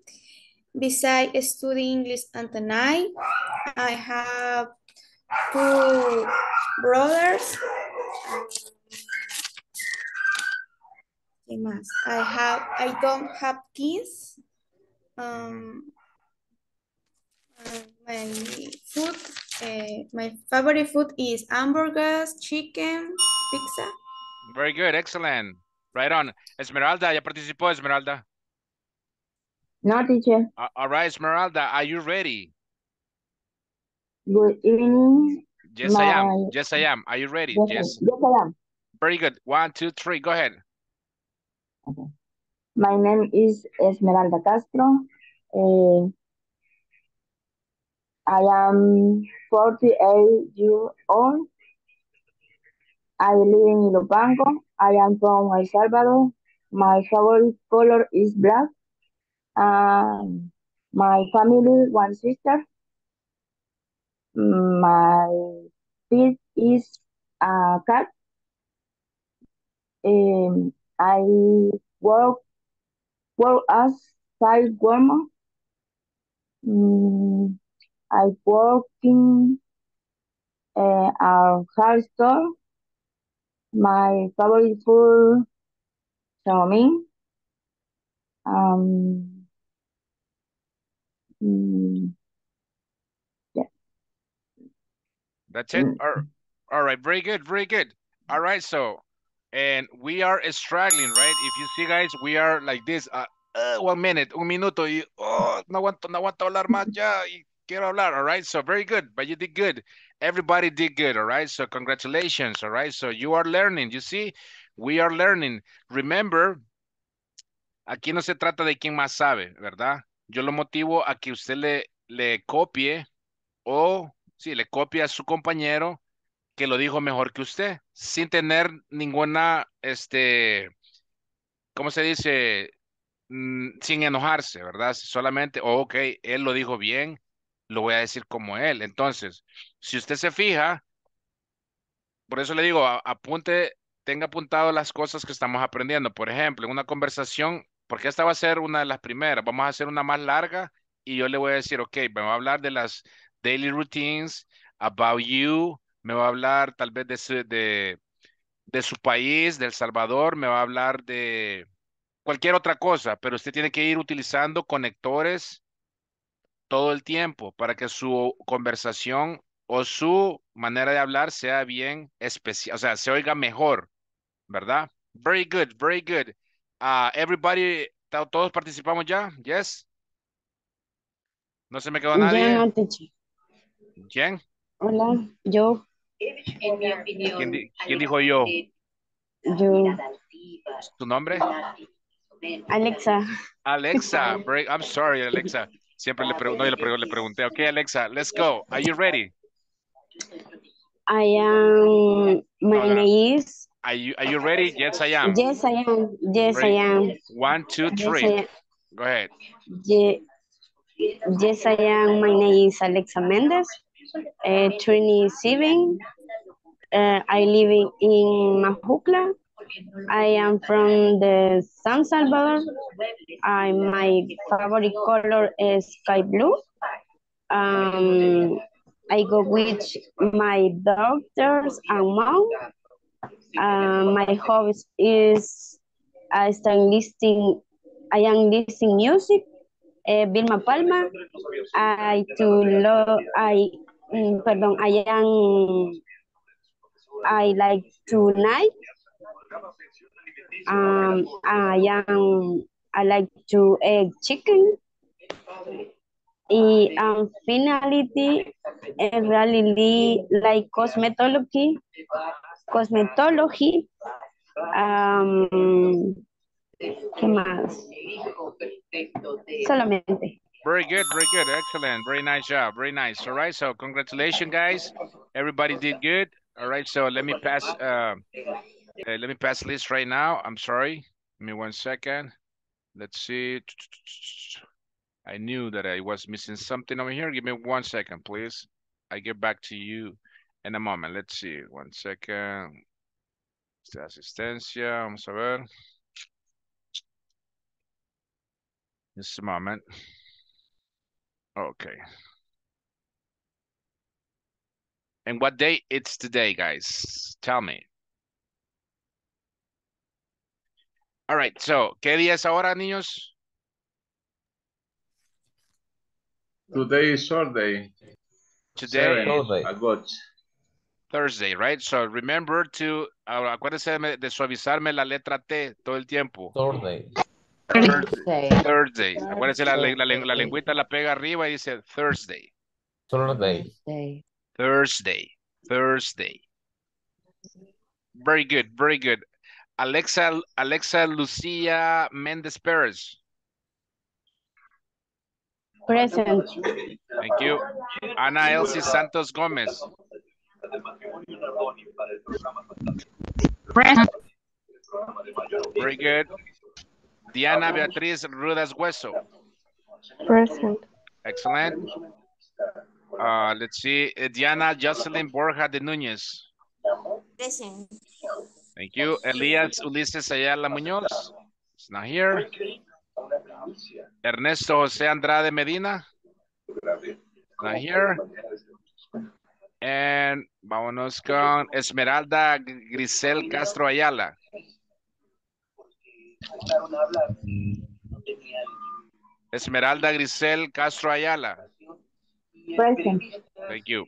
Besides studying English and tonight, I have two brothers. ¿Qué más? I have I don't have kids. Um, uh, my food, uh, my favorite food is hamburgers, chicken, pizza.
Very good, excellent. Right on. Esmeralda, ya participó Esmeralda.
No, teacher.
Uh, all right, Esmeralda, are you ready?
Good evening.
Yes, I am. Yes, I am. Are you ready?
Yes,
Yes.
yes, I am.
Very good. One, two, three. Go ahead.
My name is Esmeralda Castro. Eh, I am 48 years old. I live in Ilopango. I am from El Salvador. My favorite color is black. Um, my family, one sister. My pet is a cat. Um, I work work as side warmer. Mm, I work in uh, a hair store. My favorite food, mein. Um,
mm,
That's it. All, all right, very good, very good. All right, so, and we are struggling, right? If you see, guys, we are like this. Uh, uh, one minute, un minuto, y oh, no aguanto, no aguanto hablar más ya, y quiero hablar, all right? So very good, but you did good. Everybody did good, all right? So congratulations, all right? So you are learning, you see? We are learning. Remember, aquí no se trata de quién más sabe, ¿verdad? Yo lo motivo a que usted le, le copie o, sí, le copie a su compañero que lo dijo mejor que usted, sin tener ninguna, este, ¿cómo se dice? Mm, sin enojarse, ¿verdad? Solamente, oh, ok, él lo dijo bien, lo voy a decir como él. Entonces, si usted se fija, por eso le digo, apunte, tenga apuntado las cosas que estamos aprendiendo. Por ejemplo, en una conversación, porque esta va a ser una de las primeras, vamos a hacer una más larga y yo le voy a decir, ok, me va a hablar de las daily routines, about you, me va a hablar tal vez de su, de, de su país, de El Salvador, me va a hablar de cualquier otra cosa, pero usted tiene que ir utilizando conectores todo el tiempo para que su conversación o su manera de hablar sea bien especial, o sea, se oiga mejor, ¿verdad? Very good, very good. Uh, everybody, todos participamos ya, yes? No se me quedó nadie. ¿Quién?
Hola, yo.
En mi opinión.
¿Quién, di quién dijo yo?
Yo.
¿Tu nombre?
Alexa.
Alexa, break, I'm sorry, Alexa. Siempre le, pregunto, no, le, pre le pregunté, ok, Alexa, let's go. Are you ready?
I am, my
no.
name is.
Are you, are you ready? Yes, I am.
Yes, I am. Yes,
ready.
I am.
One, two, three.
Yes,
Go ahead.
Ye yes, I am. My name is Alexa Mendez, uh, 27. Uh, I live in, in Majucla. I am from the San Salvador. I, my favorite color is sky blue. Um, I go with my daughters and mom. Uh, my hobby is I start listening. I am listening music. Uh, Vilma Palma. I to love. I mm, pardon. I am. I like tonight. Um, I am. I like to egg chicken. Y um, finality, I really like cosmetology, cosmetology. Um, ¿Qué más? Solamente.
Very good, very good, excellent, very nice job, very nice. All right, so congratulations, guys. Everybody did good. All right, so let me pass. Uh, uh, let me pass list right now. I'm sorry. Give me one second. Let's see. I knew that I was missing something over here. Give me one second, please. I get back to you in a moment. Let's see. One second. Esta asistencia. Vamos a ver. Just a moment. Okay. And what day it's today, guys? Tell me. All right, so, ¿qué día es ahora, niños?
Today is Thursday.
Today,
Thursday.
Agost.
Thursday, right? So remember to, uh, acuérdense de, de suavizarme la letra T todo el tiempo.
Thursday.
Thursday. Thursday. Acuérdense la, la, la, la lengüita la pega arriba y dice Thursday.
Thursday.
Thursday. Thursday. Very good, very good. Alexa, Alexa Lucia Mendez Perez.
Present.
Thank you. Ana Elsie Santos Gomez.
Present.
Very good. Diana Beatriz Rudas Hueso.
Present.
Excellent. Uh, let's see. uh, Diana Jocelyn Borja de Núñez.
Present.
Thank you. Elias Ulises Ayala Muñoz. It's not here. Ernesto José Andrade Medina. Not here. And vámonos con Esmeralda Grisel Castro Ayala. Esmeralda Grisel Castro Ayala.
Present.
Thank you.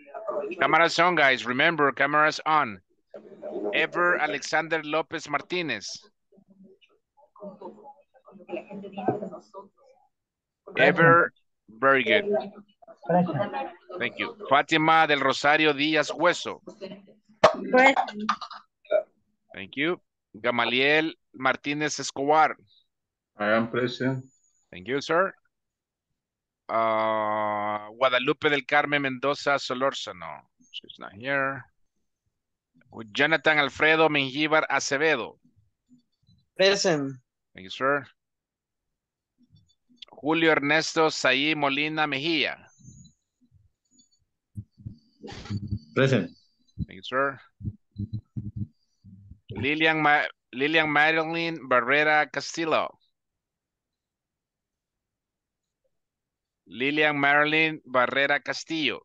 Cameras on, guys. Remember, cameras on. Ever Alexander Lopez Martinez. Ever, very good.
Present.
Thank you. Fátima del Rosario Díaz Hueso.
Present.
Thank you. Gamaliel Martínez Escobar.
I am present.
Thank you, sir. Uh, Guadalupe del Carmen Mendoza Solórzano. She's not here. Jonathan Alfredo Mengíbar Acevedo.
Present.
Thank you, sir. Julio Ernesto Saí Molina Mejía.
Present.
Thank you, sir. Lilian, Ma Lilian Madeline Barrera Castillo. Lilian Marilyn Barrera Castillo.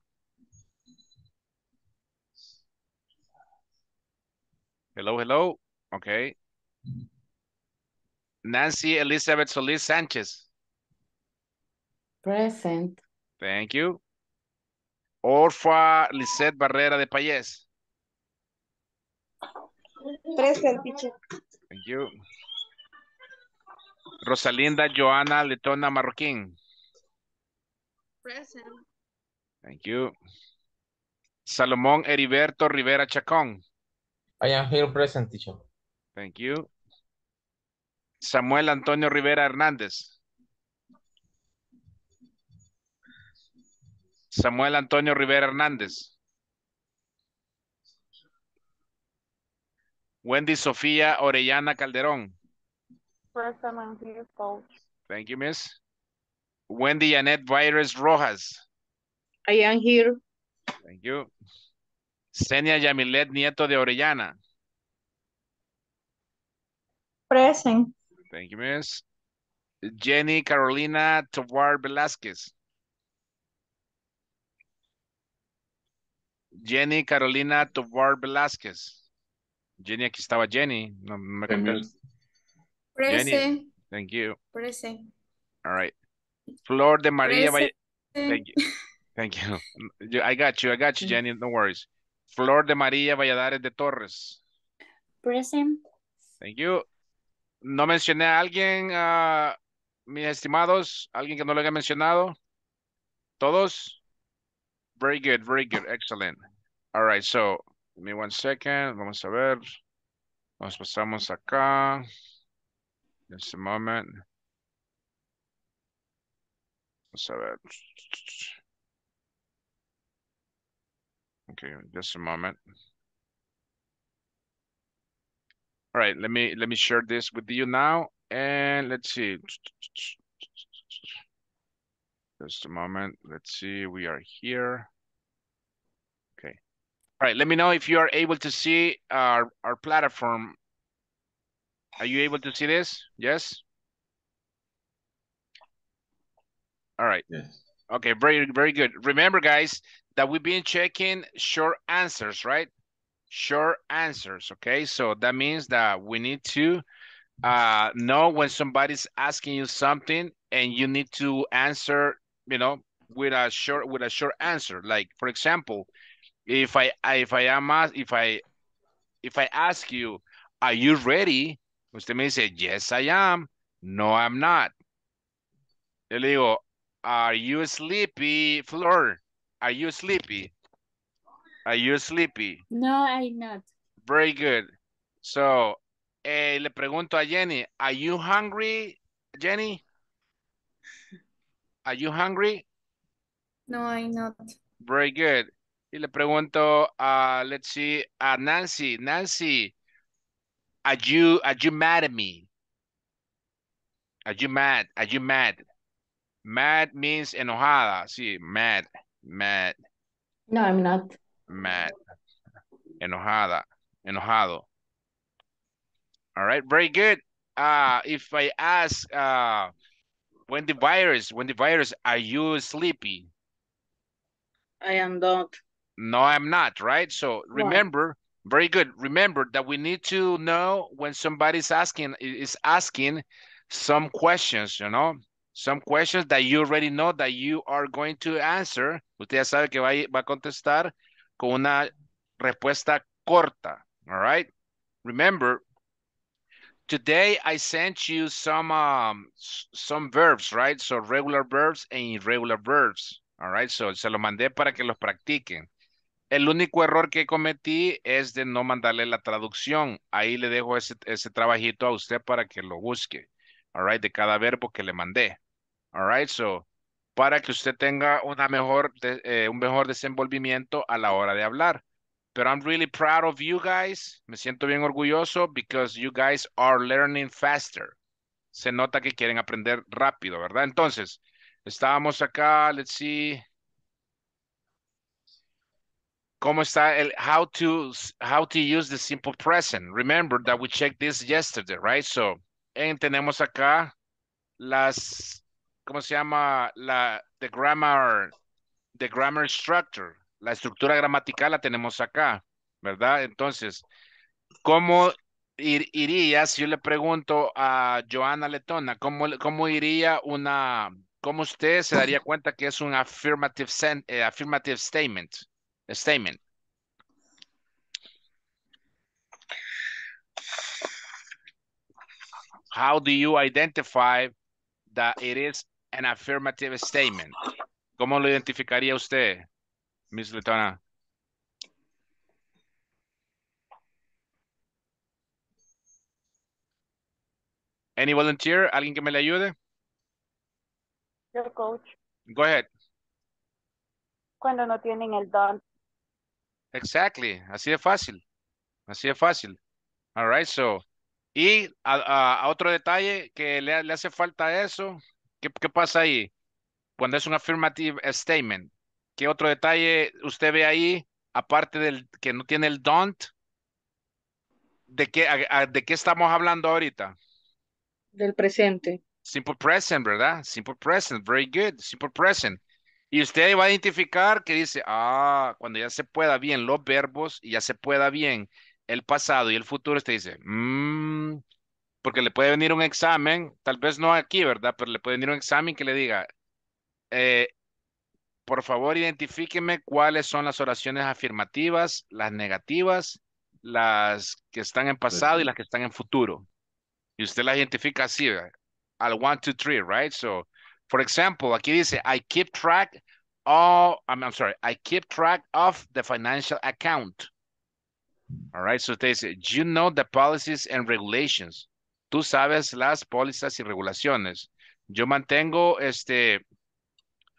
Hello, hello. Okay. Nancy Elizabeth Solis Sanchez.
Present.
Thank you. Orfa Lisette Barrera de Payés.
Present, teacher.
Thank you. Rosalinda Joana Letona Marroquín.
Present.
Thank you. Salomón Heriberto Rivera Chacón.
I am here present, teacher.
Thank you. Samuel Antonio Rivera Hernández. Samuel Antonio Rivera Hernández. Wendy Sofía Orellana Calderón.
Present and here, coach.
Thank you, miss. Wendy Janet Virus Rojas.
I am here.
Thank you. Senia Yamilet Nieto de Orellana.
Present.
Thank you, miss. Jenny Carolina Tovar Velázquez. Jenny Carolina Tovar Velázquez. Jenny, aquí estaba Jenny. No me
Present.
thank you.
Present.
All right. Flor de María Valle. Thank you. Thank you. I got you. I got you, Jenny. No worries. Flor de María Valladares de Torres.
Present.
Thank you. No mencioné a alguien, ah, mis estimados. ¿Alguien que no lo haya mencionado? ¿Todos? Very good, very good. Excellent. All right, so, give me one second. Vamos a ver. Nos pasamos acá. Just a moment. Vamos a ver. Okay, just a moment. All right, let me let me share this with you now. And let's see. Just a moment. Let's see. We are here. All right, let me know if you are able to see our our platform. Are you able to see this? Yes? All right.
Yes.
Okay, very, very good. Remember, guys, that we've been checking short answers, right? Short answers, okay? So that means that we need to uh, know when somebody's asking you something and you need to answer, you know, with a short with a short answer. Like, for example, if I, if I am asked, if I if I ask you, are you ready? Usted me dice, yes, I am. No, I'm not. Yo le digo, are you sleepy, Flor? Are you sleepy? Are you sleepy?
No, I'm not.
Very good. So, eh, le pregunto a Jenny, are you hungry, Jenny? Are you hungry?
No, I'm not.
Very good. Y le pregunto, uh, let's see, a Nancy. Nancy, are you, are you mad at me? Are you mad? Are you mad? Mad means enojada. Sí, mad, mad,
No, I'm not.
mad. Enojada, enojado. All right, very good. Uh, if I ask, uh, when the virus, when the virus, are you sleepy?
I am not.
No, I'm not, right? So remember, very good. Remember that we need to know when somebody's asking is asking some questions, you know, some questions that you already know that you are going to answer. Usted ya sabe que va a, va a contestar con una respuesta corta, all right? Remember, today I sent you some um, some verbs, right? So regular verbs and irregular verbs, all right? So se lo mandé para que los practiquen. El único error que cometí es de no mandarle la traducción. Ahí le dejo ese, trabajito a usted para que lo busque, all right? De cada verbo que le mandé, all right? So, para que usted tenga una mejor, eh, un mejor desenvolvimiento a la hora de hablar. But I'm really proud of you guys. Me siento bien orgulloso because you guys are learning faster. Se nota que quieren aprender rápido, ¿verdad? Entonces, estábamos acá, let's see. ¿Cómo está el how to how to use the simple present? Remember that we checked this yesterday, right? So, en, tenemos acá las ¿cómo se llama? La the grammar the grammar structure. La estructura gramatical la tenemos acá, ¿verdad? Entonces, ¿cómo ir, iría, si yo le pregunto a Joana Letona, ¿cómo, cómo iría una, cómo usted se daría cuenta que es un affirmative, eh, affirmative statement? A statement. How do you identify that it is an affirmative statement? ¿Cómo lo identificaría usted? Miss Letona. Any volunteer? ¿Alguien que me le ayude?
Yo, coach.
Go ahead.
Cuando no tienen el don.
Exactly. Así de fácil. Así de fácil. All right, so. Y a, a, a otro detalle que le, le, hace falta eso. ¿Qué, ¿Qué pasa ahí? Cuando es un affirmative statement. ¿Qué otro detalle usted ve ahí? Aparte del que no tiene el don't. ¿De qué, a, ¿De qué estamos hablando ahorita?
Del presente.
Simple present, ¿verdad? Simple present. Very good. Simple present. Y usted va a identificar que dice, ah, cuando ya se pueda bien los verbos y ya se pueda bien el pasado y el futuro, usted dice, mmm, porque le puede venir un examen, tal vez no aquí, ¿verdad? Pero le puede venir un examen que le diga, eh, por favor, identifíqueme cuáles son las oraciones afirmativas, las negativas, las que están en pasado y las que están en futuro. Y usted las identifica así, al one, two, three, right? So, for example, aquí dice, I keep track of, I'm, sorry, I keep track of the financial account. All right, so usted dice, you know the policies and regulations. Tú sabes las pólizas y regulaciones. Yo mantengo este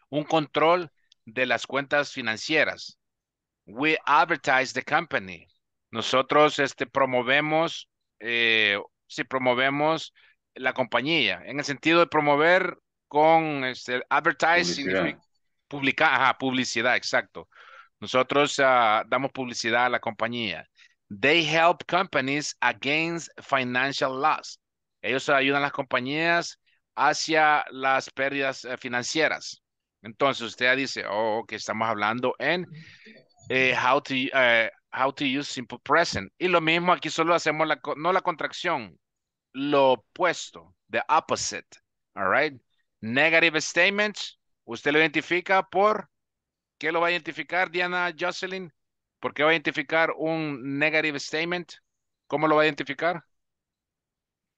un control de las cuentas financieras. We advertise the company. Nosotros este, promovemos, eh, si promovemos la compañía, en el sentido de promover con este, advertise,
Publicidad.
publicar, ajá, publicidad, exacto. Nosotros uh, damos publicidad a la compañía. They help companies against financial loss. Ellos ayudan a las compañías hacia las pérdidas eh, financieras. Entonces usted dice, oh, que estamos hablando en eh, how, to, uh, how to use simple present. Y lo mismo aquí solo hacemos la, no la contracción, lo opuesto, the opposite. All right. Negative statements, usted lo identifica por, ¿qué lo va a identificar, Diana Jocelyn? ¿Por qué va a identificar un negative statement? ¿Cómo lo va a identificar?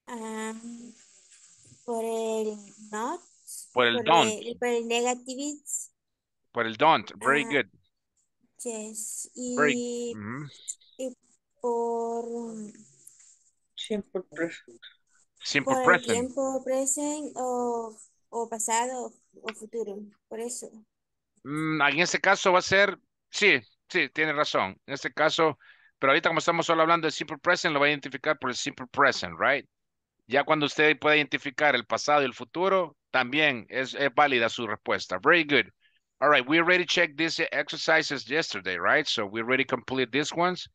Um, por el not.
Por el
por
don't.
El, por el negative.
Por el don't. Very
Ah,
good.
Yes. Y,
Very. mhm.
y por,
Simple present.
Simple
por el
present.
tiempo presente o, o pasado o futuro. Por eso.
Mm, en este caso va a ser, sí, sí, tiene razón. En este caso, pero ahorita como estamos solo hablando de simple present, lo va a identificar por el simple present, right? Ya cuando usted puede identificar el pasado y el futuro, también es, válida su respuesta. Very good. All right, we already checked these exercises yesterday, right? So we already complete these ones,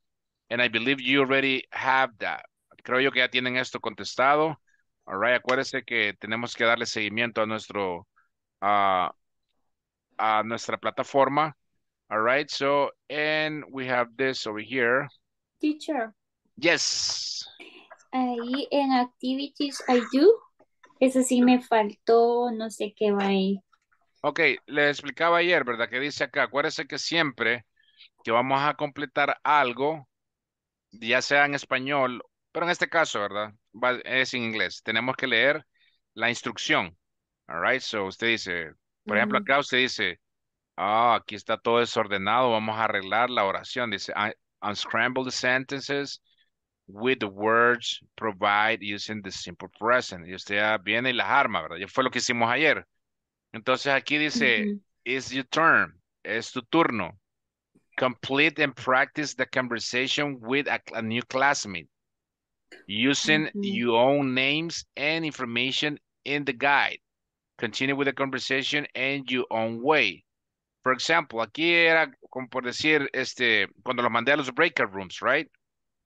and I believe you already have that. Creo yo que ya tienen esto contestado. All right, acuérdense que tenemos que darle seguimiento a nuestro, a a nuestra plataforma. All right, so, and we have this over here.
Teacher,
Yes.
ahí en activities I do, Eso sí me faltó, no sé qué va ahí.
Ok, le explicaba ayer, ¿verdad? Que dice acá, acuérdese que siempre que vamos a completar algo, ya sea en español, pero en este caso, ¿verdad? Va- es en inglés. Tenemos que leer la instrucción. All right, so usted dice, por ejemplo, acá usted dice, ah, aquí está todo desordenado, vamos a arreglar la oración. Dice, "I- unscramble the sentences with the words provide using the simple present. Y usted ya viene y las arma, ¿verdad? Ya fue lo que hicimos ayer. Entonces aquí dice, it's your turn, es tu turno. Complete and practice the conversation with a, a new classmate using your own names and information in the guide. Continue with the conversation in your own way. For example, aquí era como por decir, este, cuando los mandé a los breakout rooms, right?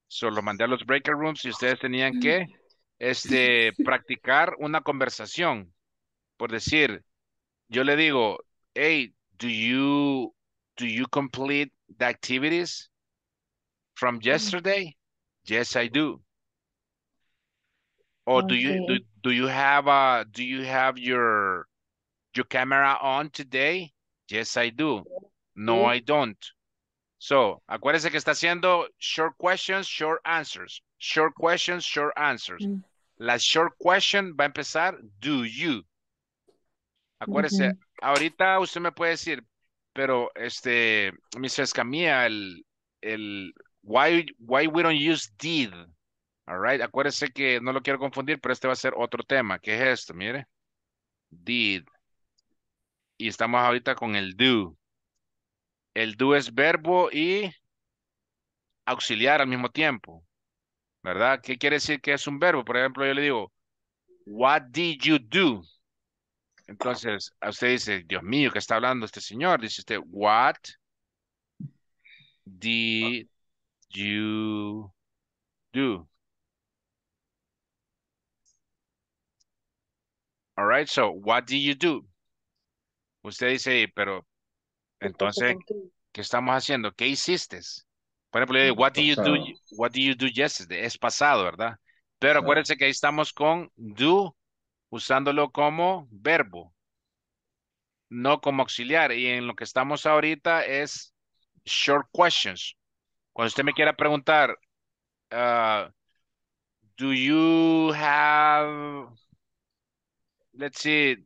So los mandé a los breakout rooms y ustedes tenían que, este, practicar una conversación. Por decir, yo le digo, hey, do you, do you complete the activities from yesterday? Yes, I do. Or do you, do, do you have, uh, do you have your, your camera on today? Yes, I do. No, I don't. So, acuérdese que está haciendo short questions, short answers. Short questions, short answers.
Mm.
La short question va a empezar, do you. Acuérdese, ahorita usted me puede decir, pero este, Mr. Escamilla, el, el, why, why we don't use did. All right, acuérdese que no lo quiero confundir, pero este va a ser otro tema. ¿Qué es esto? Mire. Did. Y estamos ahorita con el do. El do es verbo y auxiliar al mismo tiempo. ¿Verdad? ¿Qué quiere decir que es un verbo? Por ejemplo, yo le digo, what did you do? Entonces, a usted dice, Dios mío, ¿qué está hablando este señor? Dice usted, what did you do? All right, so what did you do? Usted dice, pero entonces, ¿qué estamos haciendo? ¿Qué hiciste? Por ejemplo, digo, what did you do? What did you do yesterday? Es pasado, ¿verdad? Pero acuérdense que ahí estamos con do, usándolo como verbo, no como auxiliar. Y en lo que estamos ahorita es short questions. Cuando usted me quiera preguntar, uh, do you have, let's see,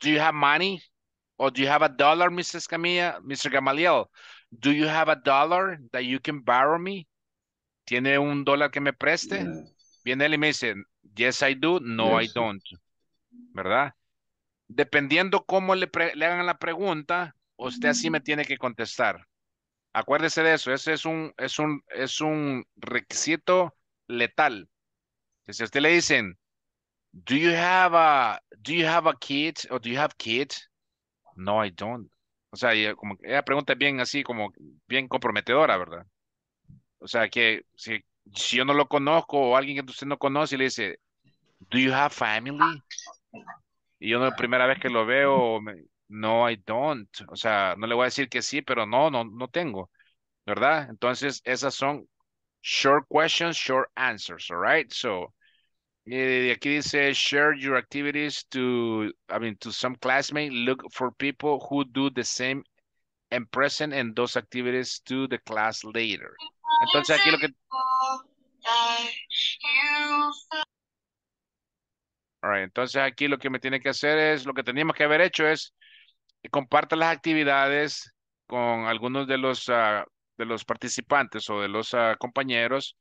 do you have money? Or do you have a dollar, Mrs. Camilla, Mr. Gamaliel? Do you have a dollar that you can borrow me? ¿Tiene un dólar que me preste?
Yeah.
Viene él y me dice, yes, I do, no, I don't. ¿Verdad? Dependiendo cómo le, le hagan la pregunta, usted así me tiene que contestar. Acuérdese de eso, ese es un, es un, es un requisito letal. Que si a usted le dicen, do you have a, do you have a kid, or do you have kids? No, I don't. O sea, y como esa pregunta bien así, como bien comprometedora, ¿verdad? O sea, que si, si yo no lo conozco o alguien que usted no conoce y le dice, do you have family? Y yo no la primera vez que lo veo, no, I don't. O sea, no le voy a decir que sí, pero no, no, no tengo, ¿verdad? Entonces, esas son short questions, short answers, all right? So, eh, aquí dice, share your activities to, I mean, to some classmates, look for people who do the same and present in those activities to the class later. Entonces, aquí lo que, all right, entonces aquí lo que me tiene que hacer es, lo que teníamos que haber hecho es comparte las actividades con algunos de los, ah, de los participantes o de los ah, compañeros.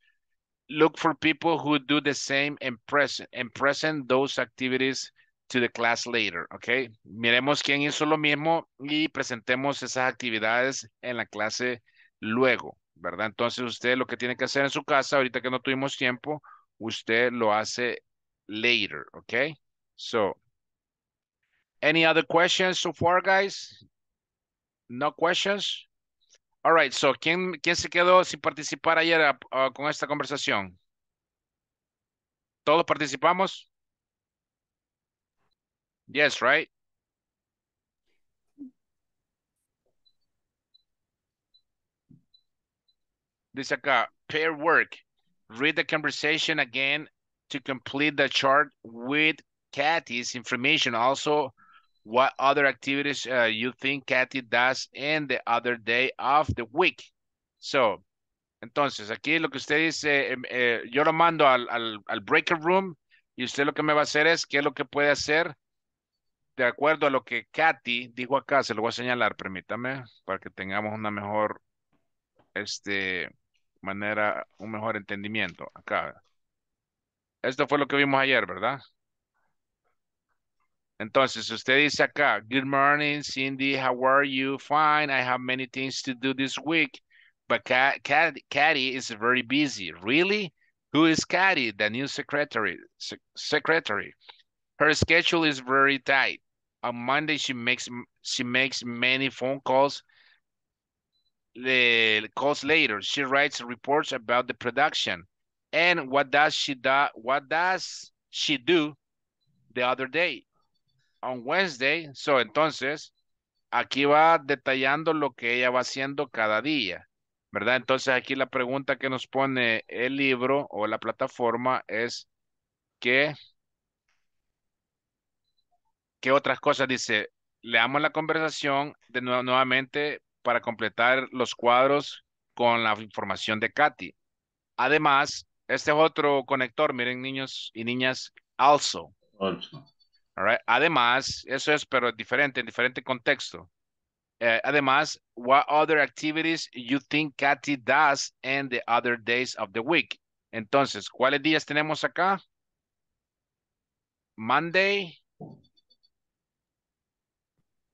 Look for people who do the same and present, and present those activities to the class later, ¿ok? Miremos quién hizo lo mismo y presentemos esas actividades en la clase luego, ¿verdad? Entonces usted lo que tiene que hacer en su casa, ahorita que no tuvimos tiempo, usted lo hace later, ¿ok? So, Any other questions so far, guys? No questions? All right, so ¿quién, quién se quedó sin participar ayer ah, ah, con esta conversación? ¿Todos participamos? Yes, right? Dice acá, pair work. Read the conversation again to complete the chart with Kathy's information. Also, what other activities uh, you think Kathy does in the other day of the week. So, entonces, aquí lo que usted dice, em, eh, yo lo mando al, al, al breaker room y usted lo que me va a hacer es qué es lo que puede hacer de acuerdo a lo que Katy dijo acá, se lo voy a señalar, permítame, para que tengamos una mejor, este, manera, un mejor entendimiento acá. Esto fue lo que vimos ayer, ¿verdad? Entonces, usted dice acá, good morning, Cindy, how are you? Fine, I have many things to do this week, but Katty is very busy. Really? Who is Katty? The new secretary. Se secretary. Her schedule is very tight. On Monday, she makes she makes many phone calls. The calls later. She writes reports about the production. And what does she do? What does she do the other day? On Wednesday. So entonces, aquí va detallando lo que ella va haciendo cada día. ¿Verdad? Entonces aquí la pregunta que nos pone el libro o la plataforma es ¿qué, qué otras cosas dice? Leamos la conversación de nuevo, nuevamente para completar los cuadros con la información de Katy. Además, este es otro conector, miren niños y niñas. Also. All right. Además, eso es pero diferente, en diferente contexto. Eh, además, what other activities you think Katy does in the other days of the week? Entonces, ¿cuáles días tenemos acá? Monday,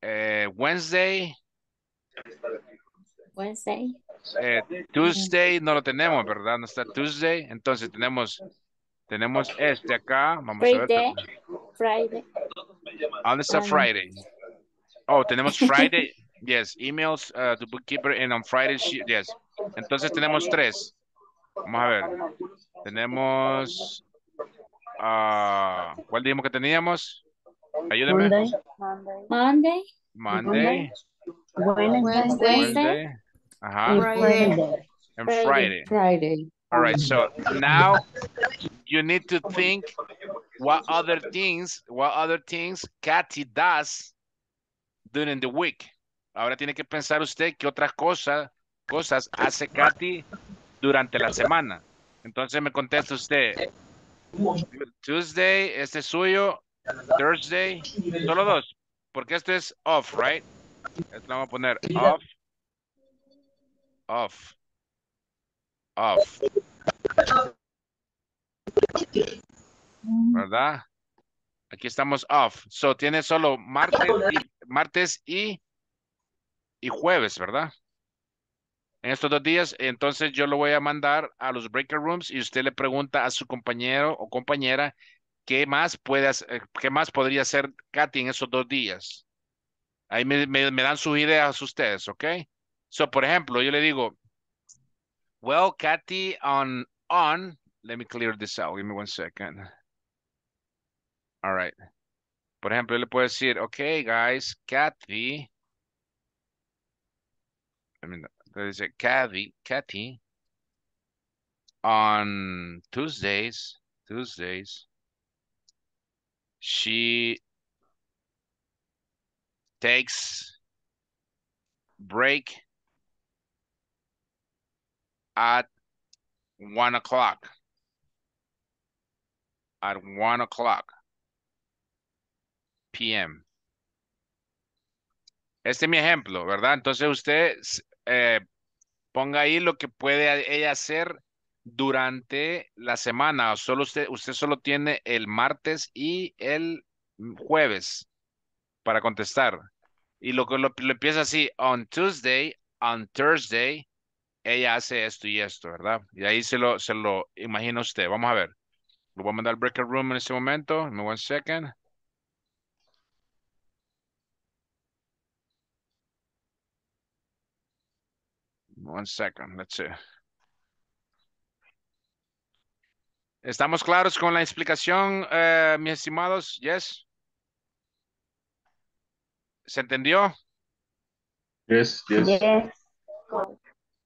eh, Wednesday,
Wednesday.
eh, Tuesday, no lo tenemos, ¿verdad? No está Tuesday. Entonces tenemos, tenemos este acá. Vamos a ver.
Friday. Friday.
¿Dónde
Um,
Friday? Oh, tenemos Friday. Yes, emails uh, to bookkeeper and on Friday, she, yes. Entonces tenemos tres. Vamos a ver. Tenemos, ah, ¿cuál dijimos que teníamos? Ayúdenme.
Monday. Monday.
Monday,
Wednesday.
Wednesday, ajá,
Friday.
and Friday.
Friday.
All right, so now you need to think what other things, what other things Katy does during the week. Ahora tiene que pensar usted qué otras cosas, cosas hace Katy durante la semana. Entonces me contesta usted. Tuesday, este es suyo. Thursday, solo dos. Porque esto es off, right? Esto lo vamos a poner off. Off. Off. ¿Verdad? Aquí estamos off. So tiene solo martes y, martes y, y jueves, ¿verdad? En estos dos días, entonces yo lo voy a mandar a los breaker rooms y usted le pregunta a su compañero o compañera qué más puede hacer- qué más podría hacer Katy en esos dos días. Ahí me, me- me dan sus ideas ustedes, ¿ok? So, por ejemplo, yo le digo, well, Katy, on, on, let me clear this out, give me one second. All right. Por ejemplo, le puedo decir, okay, guys, Kathy. I mean, entonces dice Kathy, Kathy, on Tuesdays, Tuesdays, she takes break at one o'clock. At one o'clock p.m. Este es mi ejemplo, ¿verdad? Entonces usted eh, ponga ahí lo que puede ella hacer durante la semana. Solo usted, usted solo tiene el martes y el jueves para contestar. Y lo que lo, empieza así, on Tuesday, on Thursday, ella hace esto y esto, ¿verdad? Y ahí se lo, se lo imagina usted. Vamos a ver. Lo voy a mandar al breaker room en este momento. Me one second. One second, let's see. ¿Estamos claros con la explicación, eh, mis estimados? Yes. ¿Se entendió?
Yes, yes.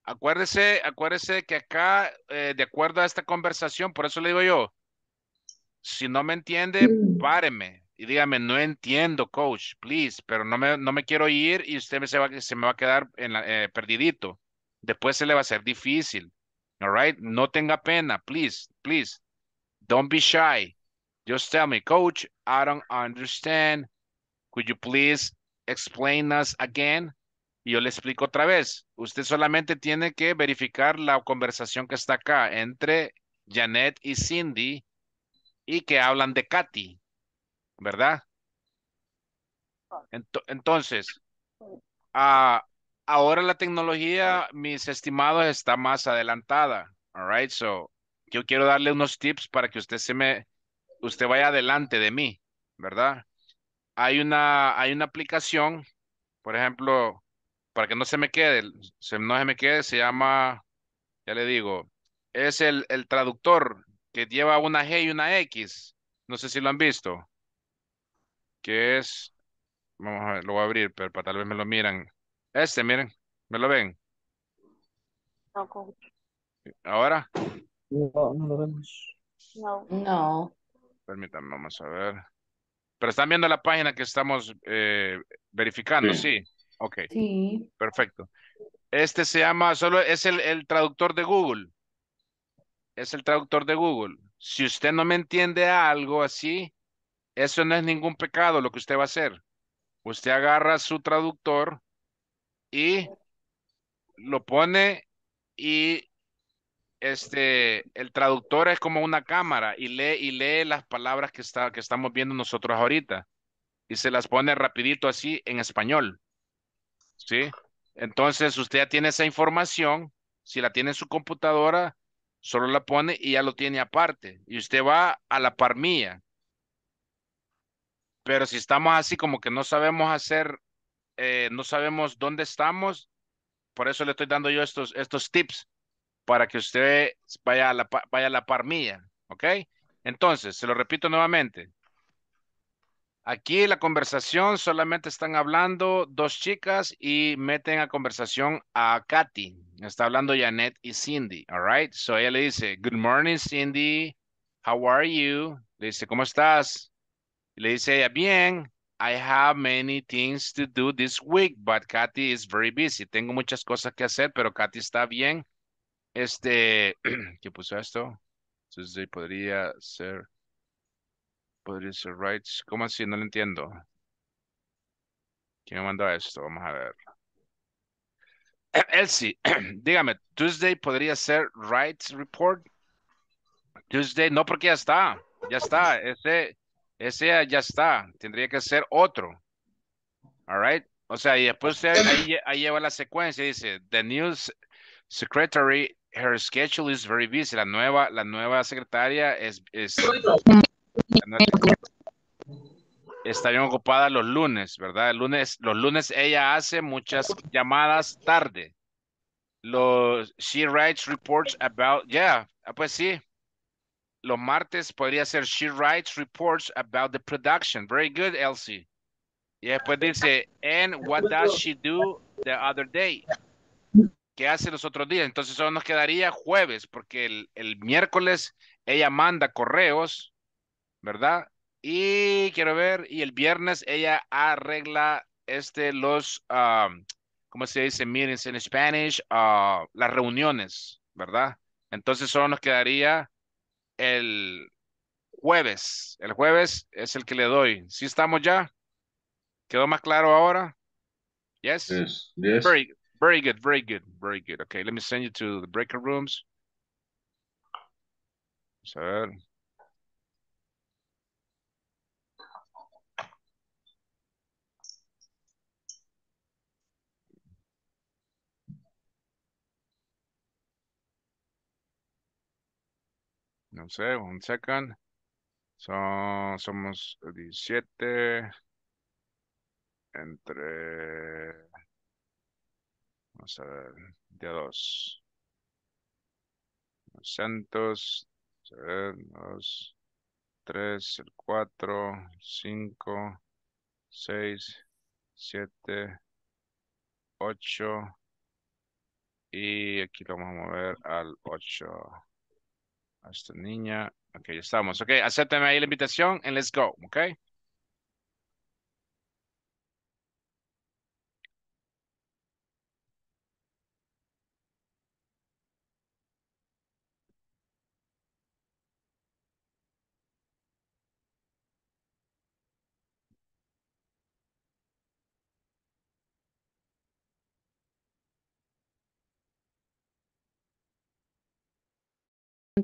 Acuérdese, acuérdese que acá, eh, de acuerdo a esta conversación, por eso le digo yo, si no me entiende, páreme y dígame, no entiendo, coach, please, pero no me, no me quiero ir y usted me se, va, se me va a quedar en la, eh, perdidito. Después se le va a hacer difícil. All right? No tenga pena, please, please. Don't be shy. Just tell me, coach, I don't understand. Could you please explain us again? Y yo le explico otra vez. Usted solamente tiene que verificar la conversación que está acá entre Janet y Cindy y que hablan de Katy, ¿verdad? Ento- entonces, ah, ahora la tecnología, mis estimados, está más adelantada. All right, so yo quiero darle unos tips para que usted se me, usted vaya adelante de mí, ¿verdad? Hay una, hay una aplicación, por ejemplo, para que no se me quede, se, no se me quede, se llama, ya le digo, es el, el traductor que lleva una G y una X. No sé si lo han visto. Que es, vamos a ver, lo voy a abrir, pero para tal vez me lo miran. Este, miren, ¿me lo ven?
No, coach.
Ahora,
No, no lo vemos.
No.
No.
permítanme, vamos a ver. Pero están viendo la página que estamos eh, verificando, sí. Ok,
Sí.
perfecto. Este se llama, solo es el, el traductor de Google. Es el traductor de Google. Si usted no me entiende algo así, eso no es ningún pecado lo que usted va a hacer. Usted agarra su traductor y lo pone y este, el traductor es como una cámara y lee y lee las palabras que está, que estamos viendo nosotros ahorita y se las pone rapidito así en español. ¿Sí? Entonces usted ya tiene esa información, si la tiene en su computadora, solo la pone y ya lo tiene aparte y usted va a la par mía. Pero si estamos así como que no sabemos hacer, eh, no sabemos dónde estamos, por eso le estoy dando yo estos, estos tips para que usted vaya a la, vaya a la par ¿ok? Entonces, se lo repito nuevamente. Aquí la conversación solamente están hablando dos chicas y meten a conversación a Katy. Está hablando Janet y Cindy, all right? So ella le dice, good morning Cindy, how are you? Le dice, ¿cómo estás? Le dice ella, bien, I have many things to do this week, but Katy is very busy. Tengo muchas cosas que hacer, pero Katy está bien. Este, ¿qué puso esto? Tuesday podría ser, podría ser right. ¿Cómo así? No lo entiendo. ¿Quién me mandó esto? Vamos a ver. Elsie, dígame, Tuesday podría ser right report. Tuesday, no porque ya está, ya está, ese, ese ya- está, tendría que ser otro. All right. O sea, y después usted ahí, ahí lleva la secuencia, dice, the news secretary, her schedule is very busy. La nueva, la nueva secretaria es, es está bien ocupada los lunes, ¿verdad? El lunes, los lunes ella hace muchas llamadas tarde. Los, she writes reports about, yeah, ah, pues sí. Los martes podría ser she writes reports about the production. Very good, Elsie. Y después dice, and what does she do the other day? ¿Qué hace los otros días? Entonces solo nos quedaría jueves, porque el, el miércoles ella manda correos, ¿verdad? Y quiero ver, y el viernes ella arregla este, los, um, ¿cómo se dice? Meetings en Spanish, ah, las reuniones, ¿verdad? Entonces solo nos quedaría el jueves. El jueves es el que le doy. ¿Sí estamos ya? ¿Quedó más claro ahora? Yes?
Yes, yes.
Very, very good, very good, very good. Okay, let me send you to the breaker rooms. Vamos a ver. No sé, un second. Son, somos 17 entre, vamos a ver, día 2. 200, vamos a ver, 2, 3, el 4, 5, 6, 7, 8 y aquí lo vamos a mover al 8 esta niña Ok, ya estamos. Ok, acéptame ahí la invitación and let's go, ok.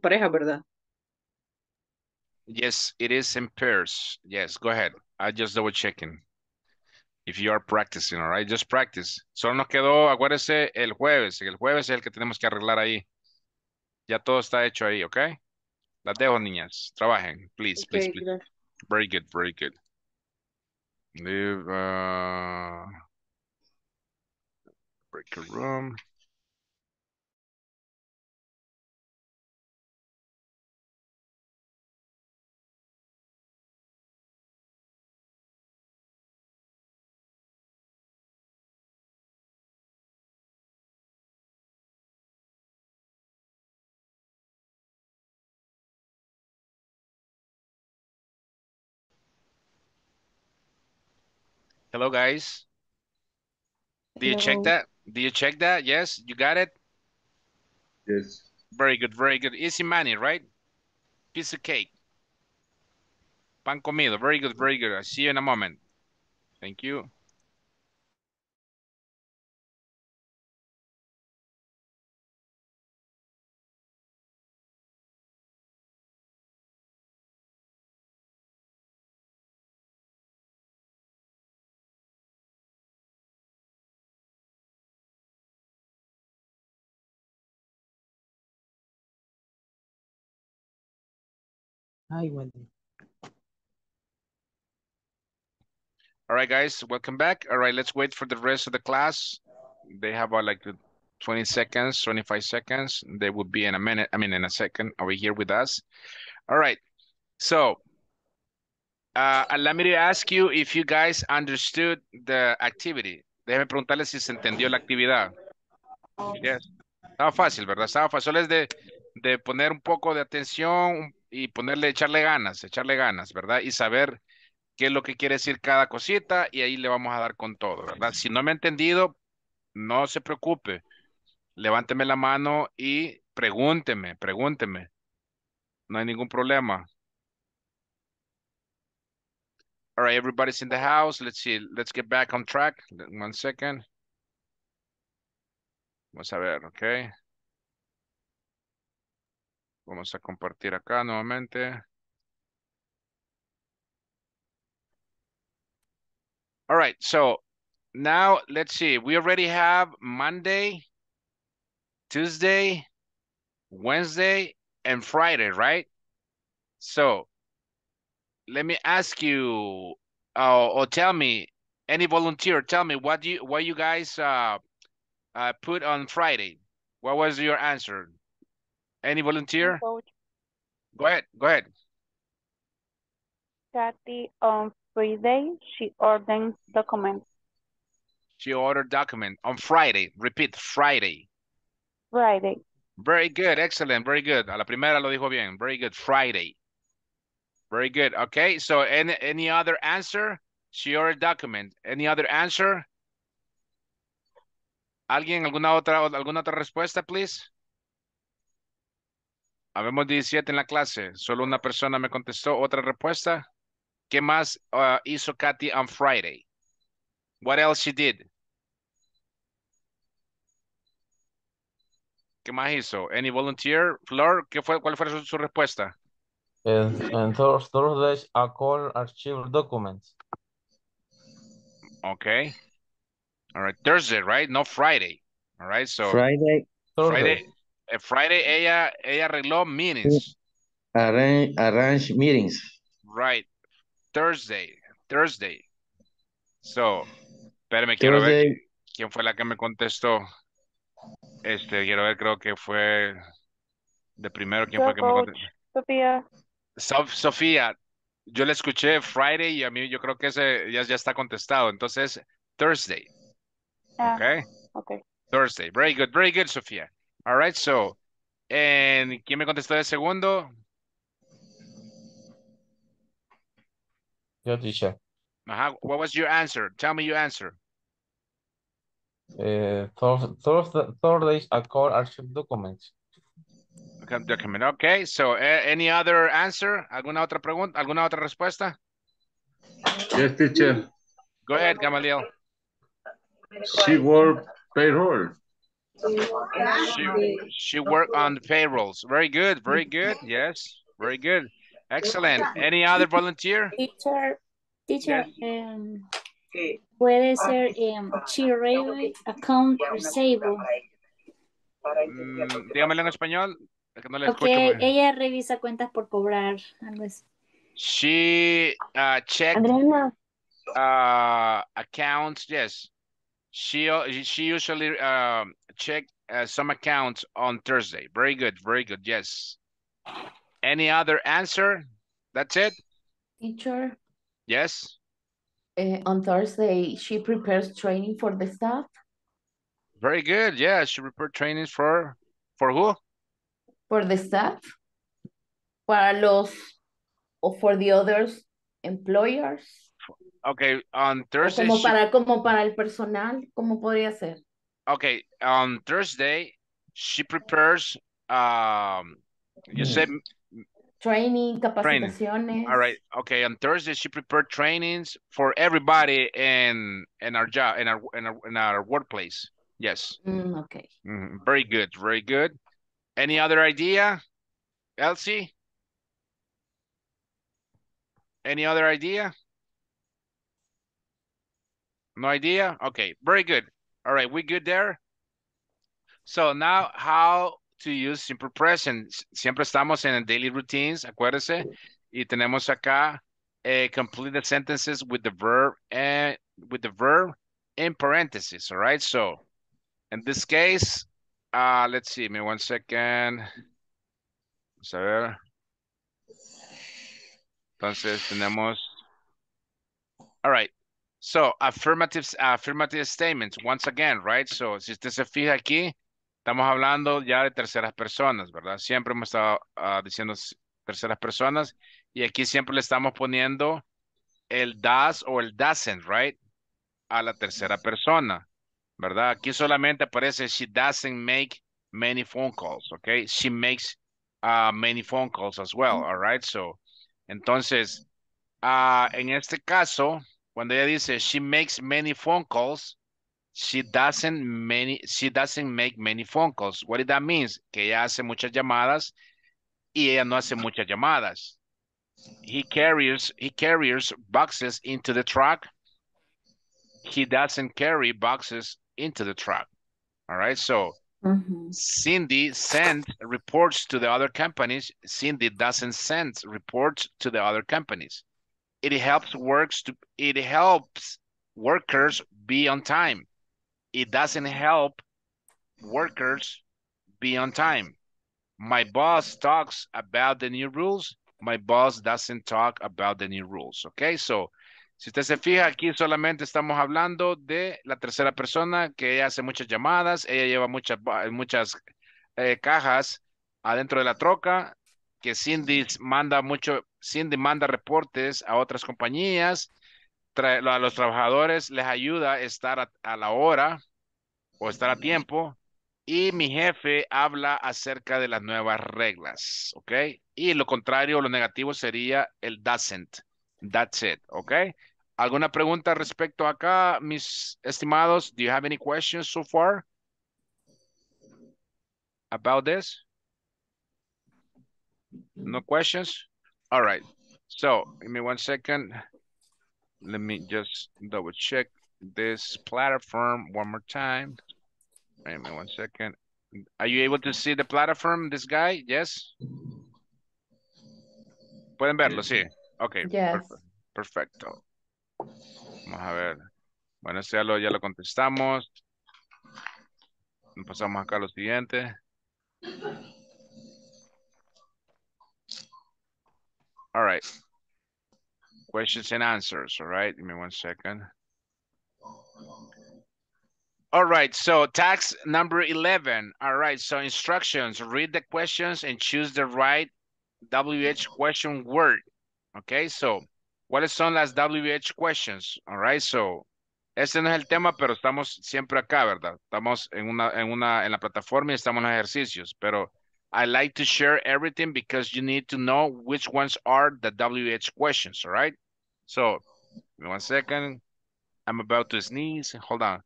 Pareja, ¿verdad?
Yes, it is in pairs. Yes, go ahead. I just double checking. If you are practicing, all right, just practice. Solo nos quedó, acuérdese, el jueves. El jueves es el que tenemos que arreglar ahí. Ya todo está hecho ahí, ¿ok? Las dejo, niñas. Trabajen, please, please, please.
gracias.
Very good, very good. Leave, uh, break a room. Hello, guys. Do you check that? Do you check that? Yes, you got it?
Yes.
Very good, very good. Easy money, right? Piece of cake. Pan comido. Very good, very good. I'll see you in a moment. Thank you.
Ay, Wendy.
All right, guys, welcome back. All right, let's wait for the rest of the class. They have about like 20 seconds, 25 seconds. They will be in a minute, I mean, in a second over here with us. All right, so uh, me ask you if you guys understood the activity. Déjeme preguntarle si se entendió la actividad. Yes. Estaba fácil, ¿verdad? Estaba fácil. Es de, de poner un poco de atención y ponerle, echarle ganas, echarle ganas, ¿verdad? Y saber qué es lo que quiere decir cada cosita y ahí le vamos a dar con todo, ¿verdad? Si no me ha entendido, no se preocupe. Levánteme la mano y pregúnteme, pregúnteme. No hay ningún problema. All right, everybody's in the house. Let's see. Let's get back on track. One second. Vamos a ver, ok. Vamos a compartir acá nuevamente. All right, so now let's see. We already have Monday, Tuesday, Wednesday, and Friday, right? So let me ask you, uh, or tell me, any volunteer, tell me what you what you guys uh, uh, put on Friday. What was your answer? Any volunteer?
Coach
Go ahead, go ahead.
Kathy on Friday, she ordered documents.
She ordered document on Friday. Repeat, Friday.
Friday.
Very good, excellent, very good. A la primera lo dijo bien. Very good, Friday. Very good. Okay, so any any other answer? She ordered document. Any other answer? ¿Alguien, alguna otra, alguna otra respuesta, please? Habemos 17 en la clase. Solo una persona me contestó. ¿Otra respuesta? ¿Qué más uh, hizo Katy on Friday? What else she did? ¿Qué más hizo? Any volunteer? Flor, ¿qué fue, ¿cuál fue su, su respuesta?
And, and Thurs- Thursdays I call archive documents.
Okay. All right. Thursday, right? No Friday. All right. So
Friday,
Friday, Friday ella, ella arregló meetings.
arrange, arrange meetings.
Right. Thursday. Thursday. So, espérame, quiero ver
Thursday,
quién fue la que me contestó. Este, quiero ver, creo que fue de primero, quién fue que me
coach,
contestó.
Sofía.
Sof- Sofía, yo le escuché Friday y a mí yo creo que ese ya, ya está contestado. Entonces, Thursday.
Ah,
Okay.
okay.
Thursday. Very good, very good, Sofía. All right, so, and ¿quién me contestó de segundo?
Yo, teacher.
Ajá, what was your answer? Tell me your answer.
Uh, third, third, a accord archive documents.
Okay, document. Okay, so uh, any other answer? ¿Alguna otra pregunta? ¿Alguna otra respuesta?
Yes, teacher.
Go ahead, Gamaliel.
She worked payroll.
She, she worked on the payrolls. Very good, very good. Yes, very good. Excellent. Any other volunteer?
Teacher, teacher, um, puede ser um, she review account receivable.
Mm, dígamelo en español. es que no le
Ok,
escucho. muy bien.
ella revisa cuentas por cobrar, algo así.
She uh, checked uh, accounts. Yes, she uh, she usually um, check uh, some accounts on Thursday. Very good, very good. Yes. Any other answer? That's it.
Teacher,
Yes.
eh, on Thursday, she prepares training for the staff,
Very good. Yeah, she report trainings for for who?
for the staff, para los, or for the others employers,
Okay, on Thursday.
como
she-
para, como para el personal, ¿cómo podría ser?
okay, on Thursday she prepares. Um, you said
Training,
Training. All right. Okay. On Thursday, she prepared trainings for everybody in in our job in our in our in our workplace. Yes.
Mm, okay.
Mhm. Very good. Very good. Any other idea, Elsie? Any other idea? No idea? Okay. Very good. All right. We good there? So now how to use simple present. Siempre estamos en daily routines, acuérdese. Y tenemos acá eh, complete sentences with the verb and with the verb in parentheses. All right. So in this case, uh, let's see, me one second. Vamos a ver. Entonces tenemos. All right. So affirmative, affirmative statements, once again, right? So si usted se fija aquí, estamos hablando ya de terceras personas, ¿verdad? Siempre hemos estado ah, diciendo terceras personas y aquí siempre le estamos poniendo el does o el doesn't, right? A la tercera persona, ¿verdad? Aquí solamente aparece she doesn't make many phone calls, okay? She makes uh, many phone calls as well, all right? So, entonces, ah, en este caso, cuando ella dice she makes many phone calls, she doesn't many she doesn't make many phone calls. What does that means? Que ella hace muchas llamadas y ella no hace muchas llamadas. He carries he carries boxes into the truck. He doesn't carry boxes into the truck. All right, so mm-hmm. Cindy sends reports to the other companies. Cindy doesn't send reports to the other companies. It helps works to it helps workers be on time. It doesn't help workers be on time. My boss talks about the new rules. My boss doesn't talk about the new rules. Okay, so si usted se fija aquí solamente estamos hablando de la tercera persona que ella hace muchas llamadas, ella lleva muchas muchas eh, cajas adentro de la troca, que Cindy manda mucho, Cindy manda reportes a otras compañías, a los trabajadores les ayuda a estar a, a la hora o estar a tiempo. Y mi jefe habla acerca de las nuevas reglas, ¿ok? Y lo contrario, lo negativo sería el doesn't. That's it, ¿ok? ¿Alguna pregunta respecto acá, mis estimados? Do you have any questions so far about this? No questions? All right. So, give me one second. Let me just double check this platform one more time. Wait a minute, one second. Are you able to see the platform, this guy? Yes? ¿Pueden verlo? Sí. Ok.
Yes.
Perfecto. Vamos a ver. Bueno, este ya lo, ya lo contestamos. Pasamos acá a lo siguiente. All right. Questions and answers, all right? Give me one second. All right, so tax number 11. All right, so instructions, read the questions and choose the right WH question word. Okay, so ¿Cuáles son las WH questions? All right, so, este no es el tema, pero estamos siempre acá, ¿verdad? Estamos en una, en una, en la plataforma y estamos en los ejercicios, pero I like to share everything because you need to know which ones are the WH questions, all right? So, give me one second. I'm about to sneeze. Hold on.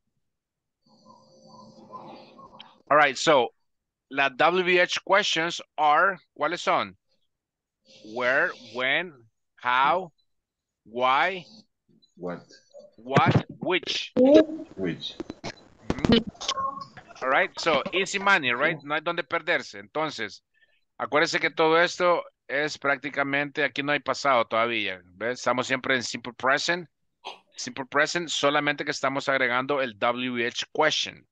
All right, so the WH questions are, ¿cuáles son? Where, when, how, why,
What?
what, which.
Which? Mm-hmm.
All right, so easy money, right? No hay donde perderse. Entonces, acuérdense que todo esto es prácticamente, aquí no hay pasado todavía. ¿ves? Estamos siempre en simple present. Simple present, solamente que estamos agregando el WH question.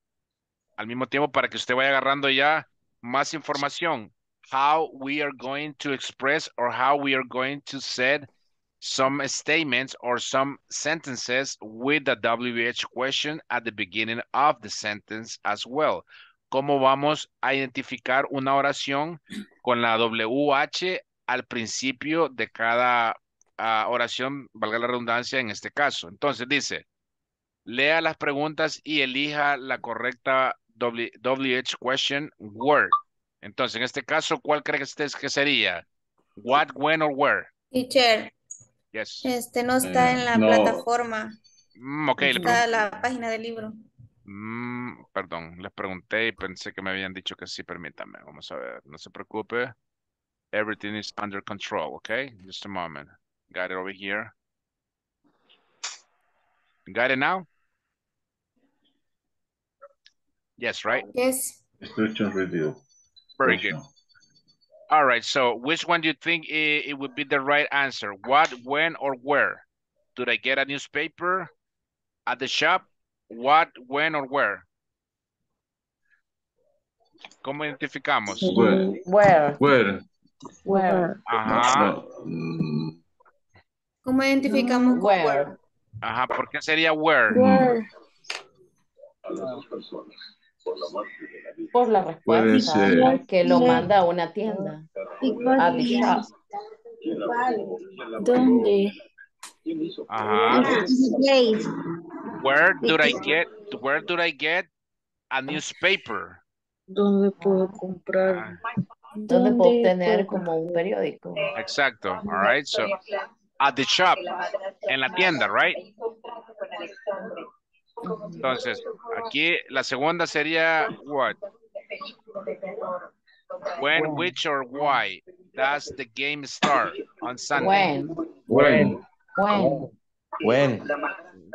Al mismo tiempo, para que usted vaya agarrando ya más información. How we are going to express or how we are going to set some statements or some sentences with the WH question at the beginning of the sentence as well. ¿Cómo vamos a identificar una oración con la WH al principio de cada ah, oración, valga la redundancia en este caso? Entonces dice, lea las preguntas y elija la correcta WH question word. Entonces, en este caso, ¿cuál cree que que sería? What, when, or where?
Teacher,
Yes.
este no está en la
no.
plataforma.
Mm, ok, le
Está en
pregun-
la página del libro.
Mm, perdón, les pregunté y pensé que me habían dicho que sí, permítame. Vamos a ver, no se preocupe. Everything is under control, okay? Just a moment. Got it over here. Got it now? Yes, right?
Yes.
Instruction review.
Very good. All right, so which one do you think i- it, would be the right answer? What, when, or where? Did I get a newspaper at the shop? What, when, or where? ¿Cómo identificamos?
Where?
Where?
Where?
Where?
Ajá,
No,
¿Cómo identificamos
Where?
where?
ajá, ¿por qué sería where? Mm.
Por la respuesta que lo manda a una tienda. A the shop.
¿Dónde?
Ajá. Where do I get, where do I get a newspaper?
¿Dónde puedo comprar?
Donde puedo obtener como un periódico.
Exacto, all right, so at the shop, en la tienda, right? Entonces, aquí la segunda sería what? When, which, or why does the game start on Sunday?
When?
when?
When?
When?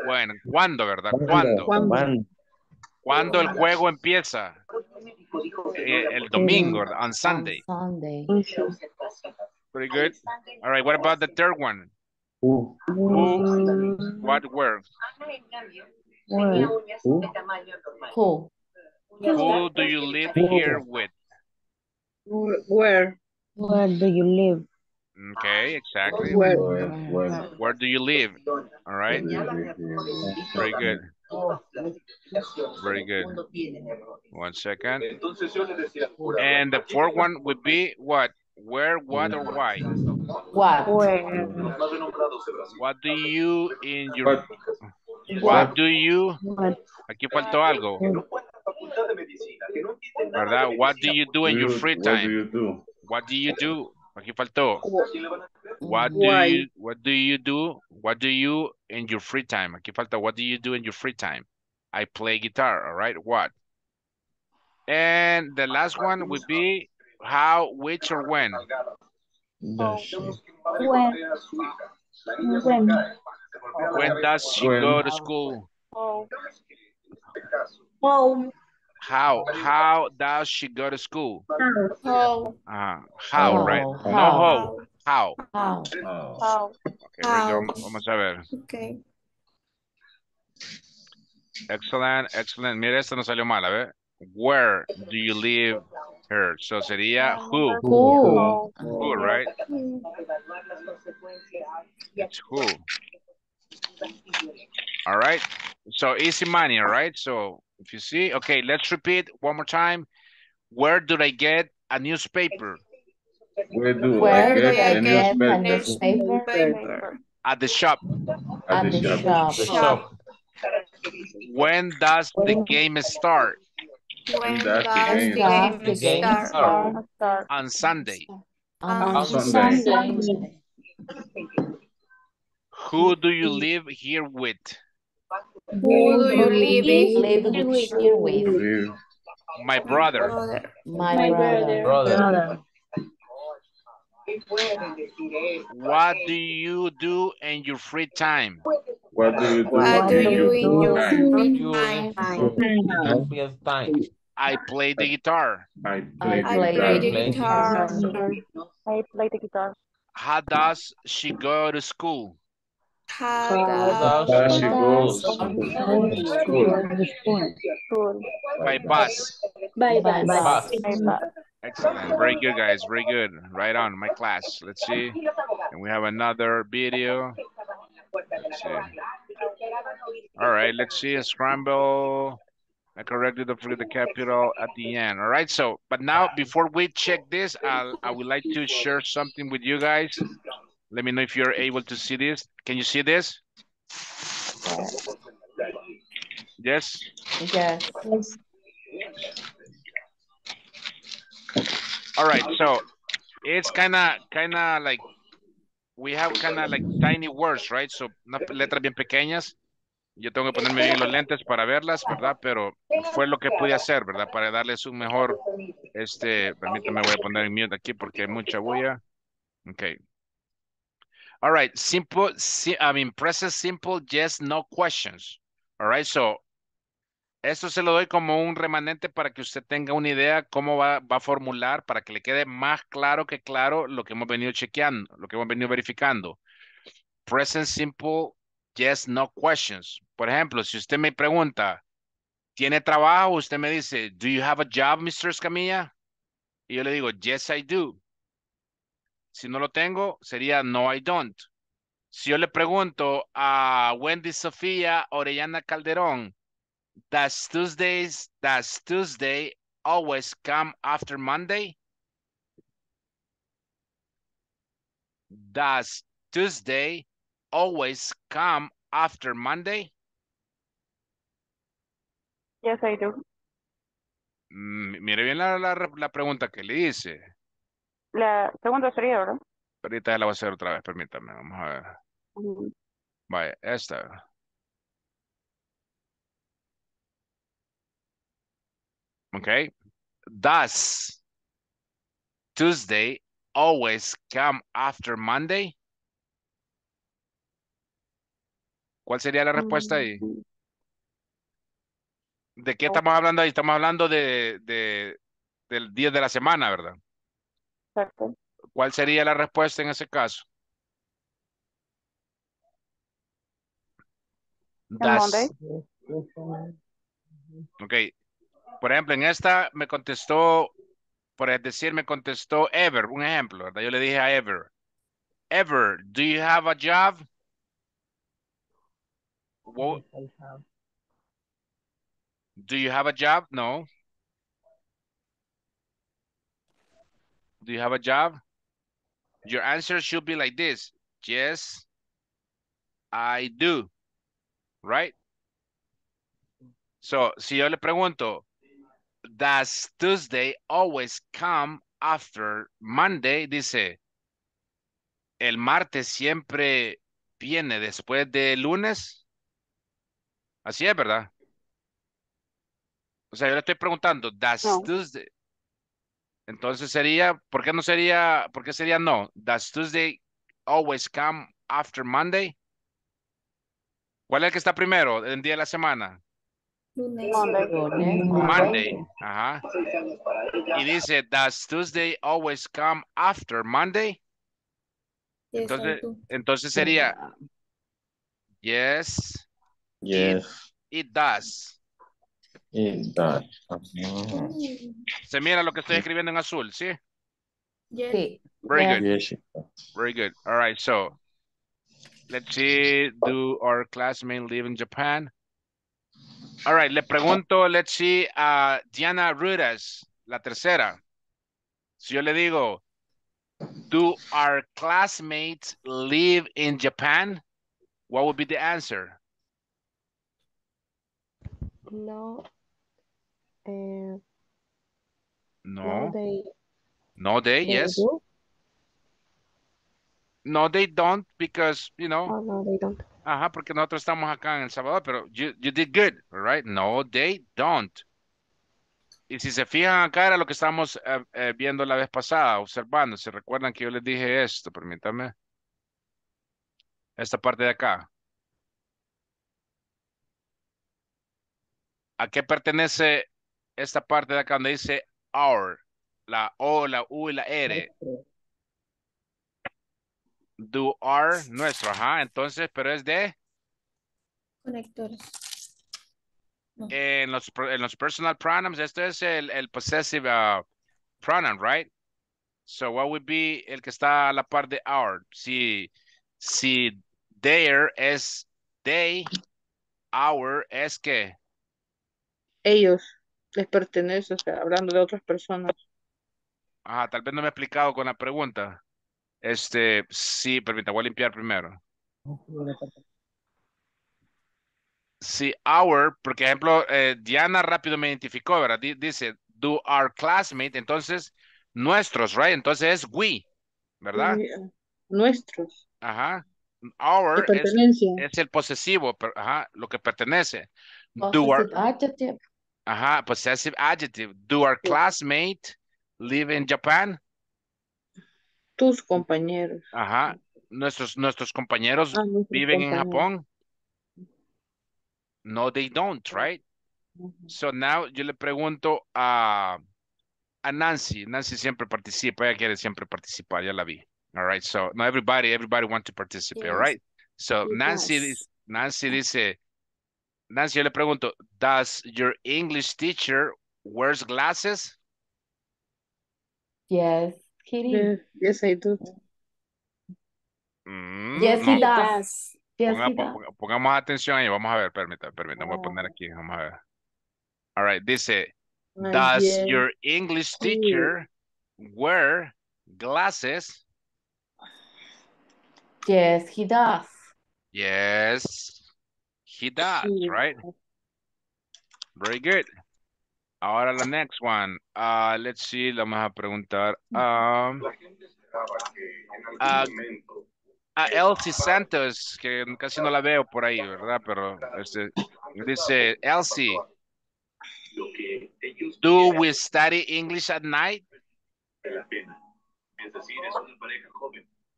Bueno, ¿cuándo, verdad? ¿Cuándo?
¿Cuándo?
¿Cuándo el juego empieza? Eh, el domingo, ¿verdad? on Sunday.
Sunday.
Pretty good. All right, what about the third one?
Who?
Who, what, where?
Who? Who?
Who?
Who do you live here with?
Where?
Where do you live?
Okay, exactly.
Where?
When?
Where do you live? All right. Very good. Very good. One second. And the fourth one would be what? Where, what, or why?
What?
Where?
What do you in your
What?
what do you aquí faltó algo, ¿verdad? What do you do in your
You-
free
What do
time?
you do?
What do you do? Aquí faltó. What do you what do you do? What do you in your free time? Aquí falta what do you do in your free time? I play guitar, all right? What? And the last one would be how, which, or when.
Does
When? When?
When does she
When.
go to school?
Oh.
How? How does she go to school?
How?
Uh, how,
How,
right? No
how.
how. How.
How?
Oh.
How?
Okay, very
How.
good. Vamos a ver.
Okay.
Excellent, excellent. Mira, esta no salió mal, a ver. Where do you live here? So sería who.
Who?
Who, right? It's who. All right. So easy money, all right? So if you see, okay, let's repeat one more time. Where do I get a newspaper?
Where do
Where
I
do
get
I
a
get a
newspaper?
newspaper?
At the shop.
At the shop.
The shop.
When does the game start?
When does the game
the
game
start?
start?
Start.
On Sunday.
On
On
Sunday.
Sunday.
Who do you live here with?
Who do you live in?
Live here with
My brother.
Brother.
my,
My
brother.
brother.
Brother.
What do you do in your free time?
What do you do?
What do
in
you in your free time?
Happy time.
I play the guitar.
I
I
play
I
play
play the
Play
guitar.
I play the guitar.
How does she go to school?
How
How
does
As
does
she goes to school.
School.
By bus.
By
By
bus.
bus?
Excellent. Very good, guys. Very good. Right on, my class. Let's see. And we have another video. Let's see. All right, let's see. A scramble. I corrected the for the capital at the end. All right. So, but now before we check this, I'll, I would like to share something with you guys. Let me know if you're able to see this. Can you see this? Yes.
Yes.
All right. So it's kind of, kind of like we have kind of like tiny words, right? So letras bien pequeñas. Yo tengo que ponerme bien los lentes para verlas, ¿verdad? Pero fue lo que pude hacer, ¿verdad? Para darles un mejor, este, permítame, voy a poner en mute aquí porque hay mucha bulla. Okay. All right, simple, si, I mean, present simple, yes, no questions. All right, so, esto se lo doy como un remanente para que usted tenga una idea cómo va, va a formular, para que le quede más claro que claro lo que hemos venido chequeando, lo que hemos venido verificando. Present simple, yes, no questions. Por ejemplo, si usted me pregunta, ¿tiene trabajo? Usted me dice, do you have a job, Mr. Escamilla? Y yo le digo, yes, I do. Si no lo tengo, sería no, I don't. Si yo le pregunto a Wendy Sofía Orellana Calderón, does Tuesdays, does Tuesday always come after Monday? Does Tuesday always come after Monday?
Yes, I do.
Mm, Mire bien la, la, la pregunta que le hice.
La segunda sería, ¿verdad?
Ahorita la voy a hacer otra vez, permítame, vamos a ver.
Ujú.
Vaya, esta. Okay. Does Tuesday always come after Monday? ¿Cuál sería la respuesta ahí?
Mm,
¿De qué estamos hablando ahí? Estamos hablando de, de, del día de la semana, ¿verdad?
Exacto.
¿Cuál sería la respuesta en ese caso?
Monday.
Ok. Por ejemplo, en esta me contestó, por decir, me contestó Ever, un ejemplo, ¿verdad? Yo le dije a Ever, Ever, do you have a job? Do you have a job? No. Do you have a job? Your answer should be like this. Yes, I do. Right? So, si yo le pregunto, does Tuesday always come after Monday? Dice, el martes siempre viene después de lunes. Así es, ¿verdad? O sea, yo le estoy preguntando, does
No.
Tuesday? Entonces sería, ¿por qué no sería, por qué sería no? Does Tuesday always come after Monday? ¿Cuál es el que está primero en día de la semana?
Monday.
Ajá. Y dice, does Tuesday always come after Monday? Entonces, sería, yes,
Yes,
it does.
it does.
Mm,
Se mira lo que estoy escribiendo en azul, ¿sí?
Yes.
Sí.
Very
Yes.
good.
Yes.
Very good. All right, so let's see, do our classmates live in Japan? All right, le pregunto, let's see, a Diana Rudas, la tercera. Si yo le digo, Do our classmates live in Japan? What would be the answer?
No. Uh,
No.
no, they,
No, they,
they
yes.
do.
No, they don't because, you know,
Oh, no, they don't.
ajá, porque nosotros estamos acá en El Salvador, pero you, you did good, right? No, they don't. Y si se fijan acá era lo que estábamos eh, eh, viendo la vez pasada, observando. ¿Se recuerdan que yo les dije esto? Permítame. Esta parte de acá. ¿A qué pertenece esta parte de acá donde dice our? La O, la U y la R. Do our, nuestro, ajá. Entonces, pero es de
Conectores.
en los, en los personal pronouns, esto es el, el possessive uh, pronoun, right? So what would be el que está a la par de our? Si, si their es they, our es que.
Ellos les pertenece, o sea, hablando de otras personas.
Ajá, tal vez no me he explicado con la pregunta. Este, sí, permítame, voy a limpiar primero. Sí, our, porque ejemplo, eh, Diana rápido me identificó, ¿verdad? Di- Dice, do our classmate, entonces, nuestros, right? Entonces es we, ¿verdad?
Sí, Nuestros.
Ajá. Our es,
pertenencia.
es el posesivo, per- ajá, lo que pertenece. Do our,
adjective.
Ajá, possessive adjective. Do our classmate live in Japan?
Tus compañeros.
Ajá. Nuestros, nuestros compañeros
Ah, nuestros
viven en. Japón. No, they don't, right? So now yo le pregunto a, a Nancy. Nancy siempre participa, ella quiere siempre participar, ya la vi. All right, so no everybody, everybody want to participate, all
Yes.
right? So
It
Nancy, Nancy dice, Nancy, yo le pregunto, does your English teacher wears glasses?
Yes, Kitty.
Yes, yes, I do.
Mm,
Yes,
no.
he does. Yes,
Ponga-
he does.
ponga- pongamos atención ahí, vamos a ver, permítame, permítame, voy a poner aquí, vamos a ver. All right, dice, does
yes.
your English teacher wear glasses?
Yes, he does.
Yes, he does, right? Very good. Ahora la next one. Uh, let's see, le vamos a preguntar. Um, a, a Elsie Santos, que casi no la veo por ahí, ¿verdad? Pero este, dice, Elsie, do we study English at night?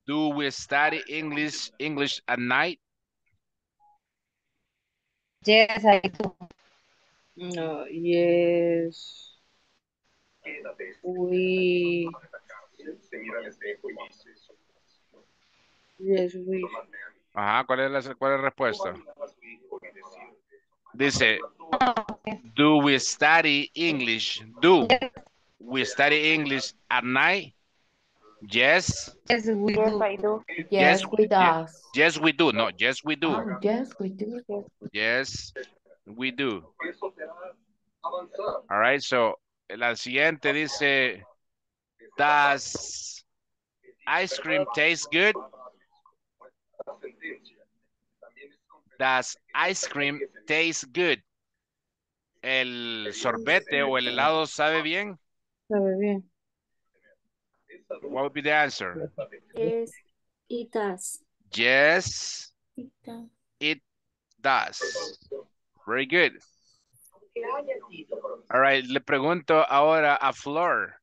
Do we study English English at night?
Yes, I do.
No, yes. We. Yes, we.
Ajá, ¿cuál es la, cuál es la respuesta? Dice, do we study English? Do we study English at night? Yes.
Yes, we
Yes,
do.
I do.
Yes,
Yes,
we
ye-
does.
Yes, we do. No, yes, we do.
Oh, yes, we do.
Yes, we do. All right, so la siguiente dice, does ice cream taste good? Does ice cream taste good? ¿El sorbete o el helado sabe bien?
Sabe bien.
What would be the answer?
Yes, it does.
Yes,
It does.
it does. Very good. All right, le pregunto ahora a Flor.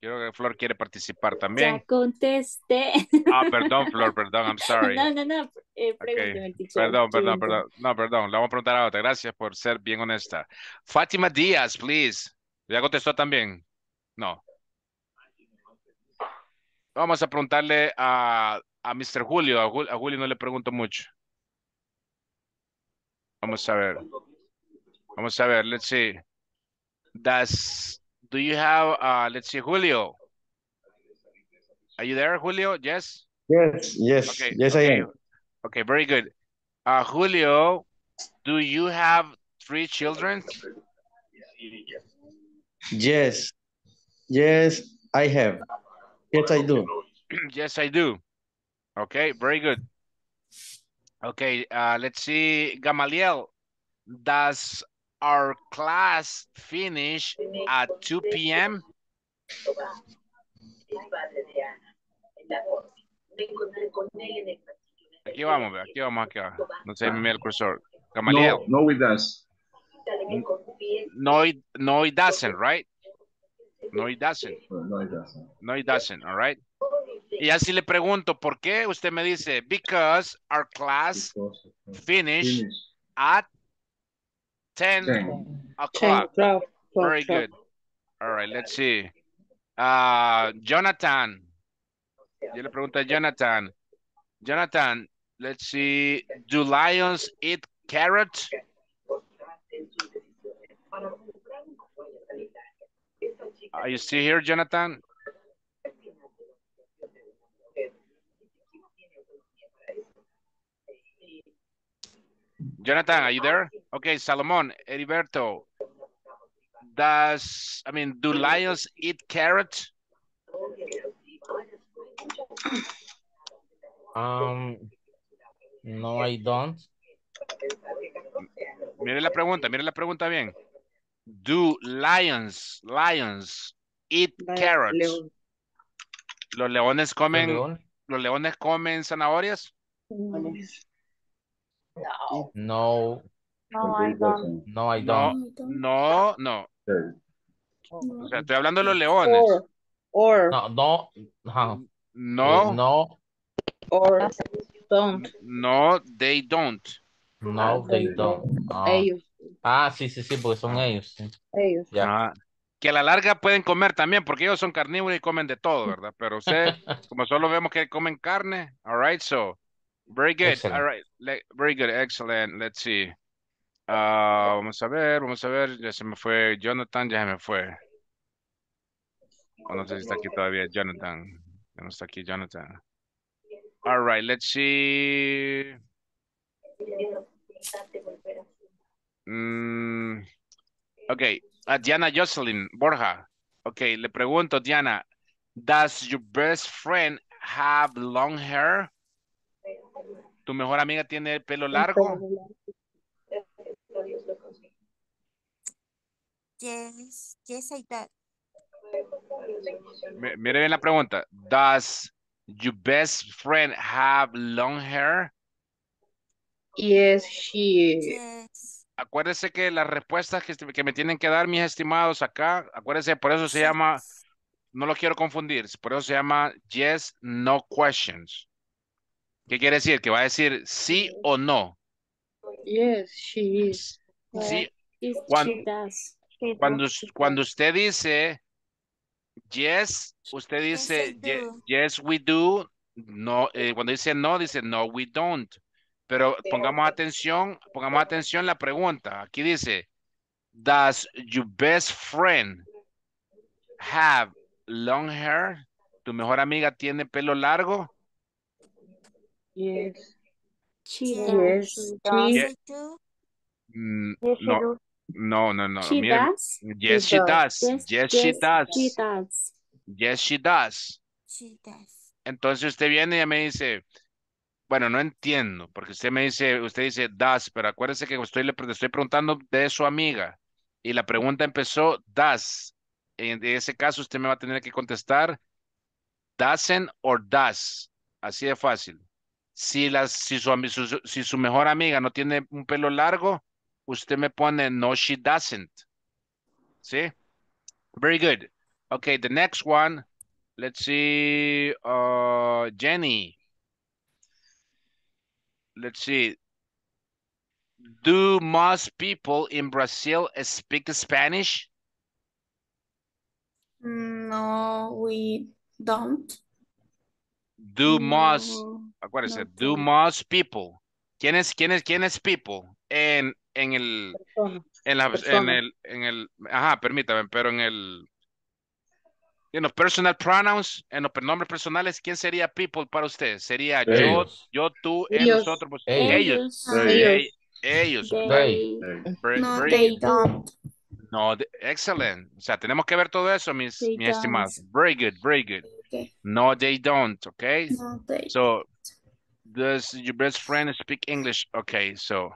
Creo que Flor quiere participar también.
Ya contesté.
Ah, perdón, Flor, perdón, I'm sorry.
No, no, no. Eh,
Ok,
pregúnteme, teacher.
Perdón, perdón, perdón. No, perdón, le vamos a preguntar a otra. Gracias por ser bien honesta. Fátima Díaz, please. ¿Ya contestó también? No. Vamos a preguntarle a, a Mr. Julio. A, Jul- a Julio no le pregunto mucho. Vamos a ver. Vamos a ver, let's see. Does, do you have, uh, let's see, Julio? Are you there, Julio? Yes?
Yes, yes,
Okay,
yes, I am.
Okay, very good. Uh, Julio, do you have three children?
Yes, yes, I have. Yes, I do.
yes, I do. Okay, very good. Okay, uh, let's see, Gamaliel, does our class finish at 2 p.m.? Aquí vamos, ve, aquí vamos, aquí vamos. No sé, me el cursor. Gamaliel.
No, no it does.
No, it, no, it doesn't, right? No, it doesn't.
No, it doesn't.
No, it doesn't, all right? Y así le pregunto, ¿por qué? Usted me dice, because our class finished
Finish.
at 10
Ten.
o'clock. Very good. All right, let's see. Uh, Jonathan. Yo le pregunto a Jonathan. Jonathan, let's see. Do lions eat carrots? Are you still here, Jonathan? Jonathan, are you there? Okay, Salomon, Heriberto. Does, I mean, do lions eat carrots?
Um, no, I don't.
Mire la pregunta, mire la pregunta bien. Do lions, lions eat carrots?
León.
¿Los leones comen,
leones?
los leones comen zanahorias?
No,
No, I don't.
no, I
No,
don't.
no, no. O sea, estoy hablando de los leones.
Or, or,
No, no, ajá.
No,
no,
or, don't.
no, they don't.
no, they don't. Ah,
Ellos,
Ah, sí, sí, sí, porque son ellos. sí.
ellos.
Ya.
Ah, que a la larga pueden comer también, porque ellos son carnívoros y comen de todo, ¿verdad? Pero usted, como solo vemos que comen carne, all right, so, very good,
Excellent.
all right, le- very good, excellent, let's see. Ah, vamos a ver, vamos a ver, ya se me fue Jonathan, ya se me fue. O no sé si está aquí todavía Jonathan, ya no está aquí Jonathan. All right, let's see. Mm, ok, a Diana Jocelyn Borja. Ok, le pregunto, Diana, does your best friend have long hair? ¿Tu mejor amiga tiene pelo largo?
Yes, yes, I do.
Mi- Mire bien la pregunta. Does your best friend have long hair?
Yes, she.
Yes.
Acuérdese que las respuestas que, que me tienen que dar mis estimados acá, acuérdese, por eso se llama, no lo quiero confundir, por eso se llama yes, no questions. ¿Qué quiere decir? Que va a decir sí o no.
Yes, she is.
Sí,
If
Cuan-
she does.
cuando, cuando usted dice yes, usted dice yes, we do. No, eh, cuando dice no, dice no, we don't. Pero pongamos atención, pongamos atención en la pregunta. Aquí dice, does your best friend have long hair? ¿Tu mejor amiga tiene pelo largo?
Yes.
She.
Mm,
Yes, she
no, no, no, no.
She does.
yes, she does.
Yes,
Yes, she
yes,
does.
She does.
Yes, she does.
She does.
Entonces usted viene y me dice, bueno, no entiendo, porque usted me dice, usted dice does, pero acuérdese que estoy, le estoy preguntando de su amiga y la pregunta empezó does. En ese caso usted me va a tener que contestar doesn't or does. Así de fácil. Si, las, si, su- si su mejor amiga no tiene un pelo largo, usted me pone no, she doesn't. ¿Sí? Very good. Okay, the next one. Let's see. Uh, Jenny. Let's see. Do most people in Brazil speak Spanish?
No, we don't.
Do most,
No,
acuérdese,
no
do most people. ¿Quién es, quién es, quién es people? En, en el,
Persona.
en la, en el, en el, ajá, permítame, pero en el, en los personal pronouns, en los pronombres personales, ¿quién sería people para usted? Sería yo,
Ellos.
yo, tú, él,
Ellos.
nosotros, pues,
Ellos.
ellos.
Ellos.
They,
No, they don't.
No, excellent. O sea, tenemos que ver todo eso, mis,
They
mis estimados.
don't.
Very good, very good. No, they don't, okay?
No, they
So, does your best friend speak English? Okay, so,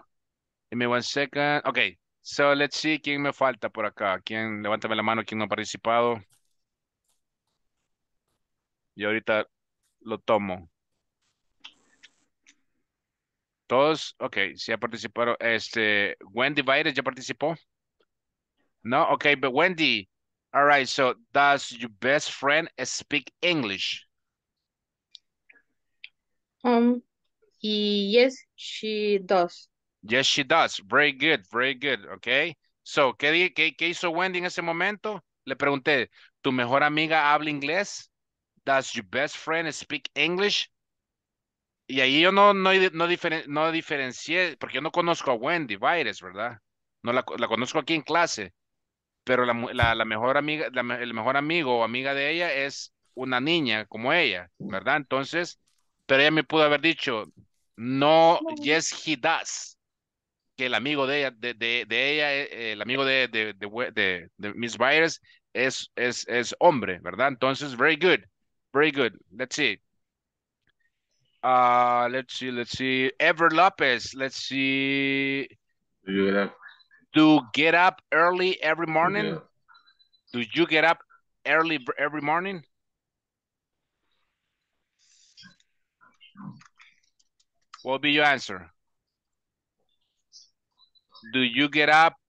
give me one second. Okay, so let's see quién me falta por acá. ¿Quién? Levántame la mano, quién no ha participado. Y ahorita lo tomo. Todos, ok, sí ha participado. Este, Wendy Baires ya participó. No, okay, but Wendy, all right, so does your best friend speak English?
Um, yes, she does.
Yes, she does. Very good, very good, okay. So, ¿qué, qué, qué hizo Wendy en ese momento? Le pregunté, ¿tu mejor amiga habla inglés? Does your best friend speak English? Y ahí yo no, no, no, diferen- no diferencié, porque yo no conozco a Wendy Baires, ¿verdad? No la, la conozco aquí en clase, pero la, la, la mejor amiga, el mejor amigo o amiga de ella es una niña como ella, ¿verdad? Entonces, pero ella me pudo haber dicho, no, yes, he does, que el amigo de ella, de, de, de ella, eh, el amigo de, de, de Miss Byers es, es, es hombre, ¿verdad? Entonces, very good, very good. Let's see. Uh, let's see, let's see. Ever Lopez, let's see.
Do you get up?
Do get up early every morning? Do you get up early every morning? What will be your answer? Do you get up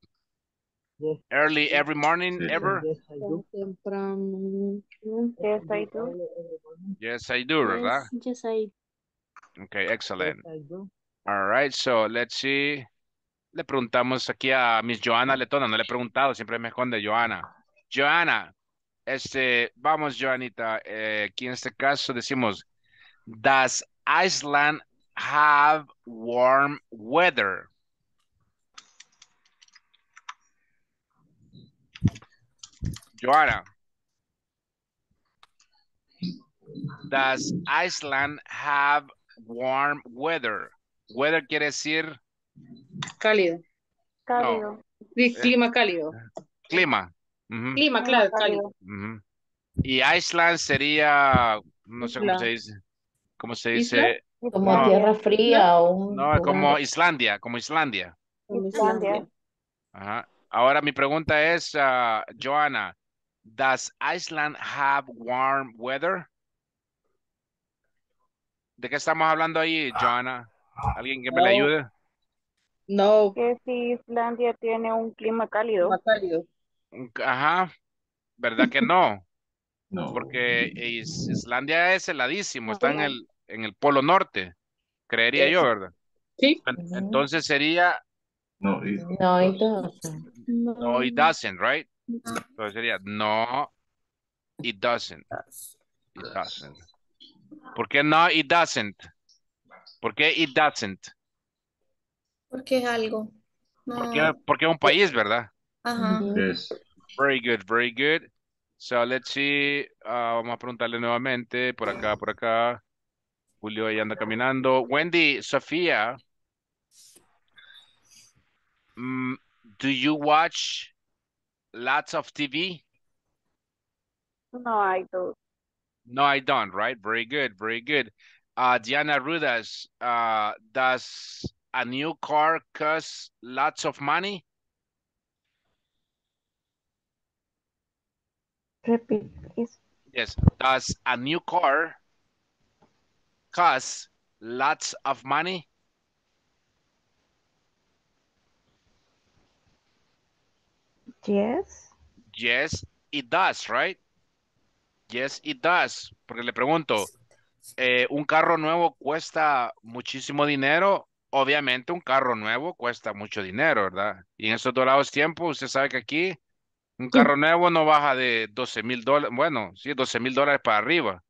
Yes.
early every morning ever?
Yes, I do.
Yes, I do.
Yes, I do, ¿verdad?
Yes, yes, I
Okay, excellent.
Yes, I do.
All right, so let's see. Le preguntamos aquí a Miss Joana Letona, no le he preguntado, siempre me esconde Joana. Joana, este, vamos Joanita, eh, aquí en este caso decimos, does Iceland have warm weather? Joana. Does Iceland have warm weather? Weather quiere decir
Cálido.
Cálido.
Sí, clima cálido.
clima.
Clima, claro, cálido.
Y Iceland sería, no sé cómo
Isla.
se dice. ¿Cómo se
Isla.
dice?
Como
No.
tierra fría o un
No, como Islandia, como Islandia.
Como
Islandia.
Ajá. Ahora mi pregunta es, ah, Joanna, does Iceland have warm weather? ¿De qué estamos hablando ahí, Joanna? ¿Alguien que me la
No.
ayude?
No,
Que si Islandia tiene un clima cálido.
clima cálido.
Ajá, ¿verdad que no?
No.
Porque Is- Islandia es heladísimo, está en el, en el polo norte, creería yo. ¿verdad?
Sí.
En- Entonces sería,
No, it,
No, it doesn't.
no, it doesn't, right? Entonces sería, no, it doesn't. It doesn't. ¿Por qué no, it doesn't? ¿Por qué it doesn't?
Porque es algo.
Porque,
No.
porque es un país, ¿verdad?
Ajá.
Yes.
Very good, very good. So let's see. ah, vamos a preguntarle nuevamente. Por acá, por acá. Julio ahí anda caminando. Wendy, Sofía. mm, do you watch lots of TV?
No, I don't.
No, I don't, right? Very good, very good. Uh, Diana Rudas, uh, does a new car cost lots of money?
Repeat, please.
Yes. Does a new car cost lots of money?
Yes.
Yes, it does, right? Yes, it does. Porque le pregunto, eh, ¿un carro nuevo cuesta muchísimo dinero? Obviamente un carro nuevo cuesta mucho dinero, ¿verdad? Y en estos dorados tiempos, usted sabe que aquí un carro nuevo no baja de 12 mil dólares, bueno, sí, 12 mil dólares para arriba.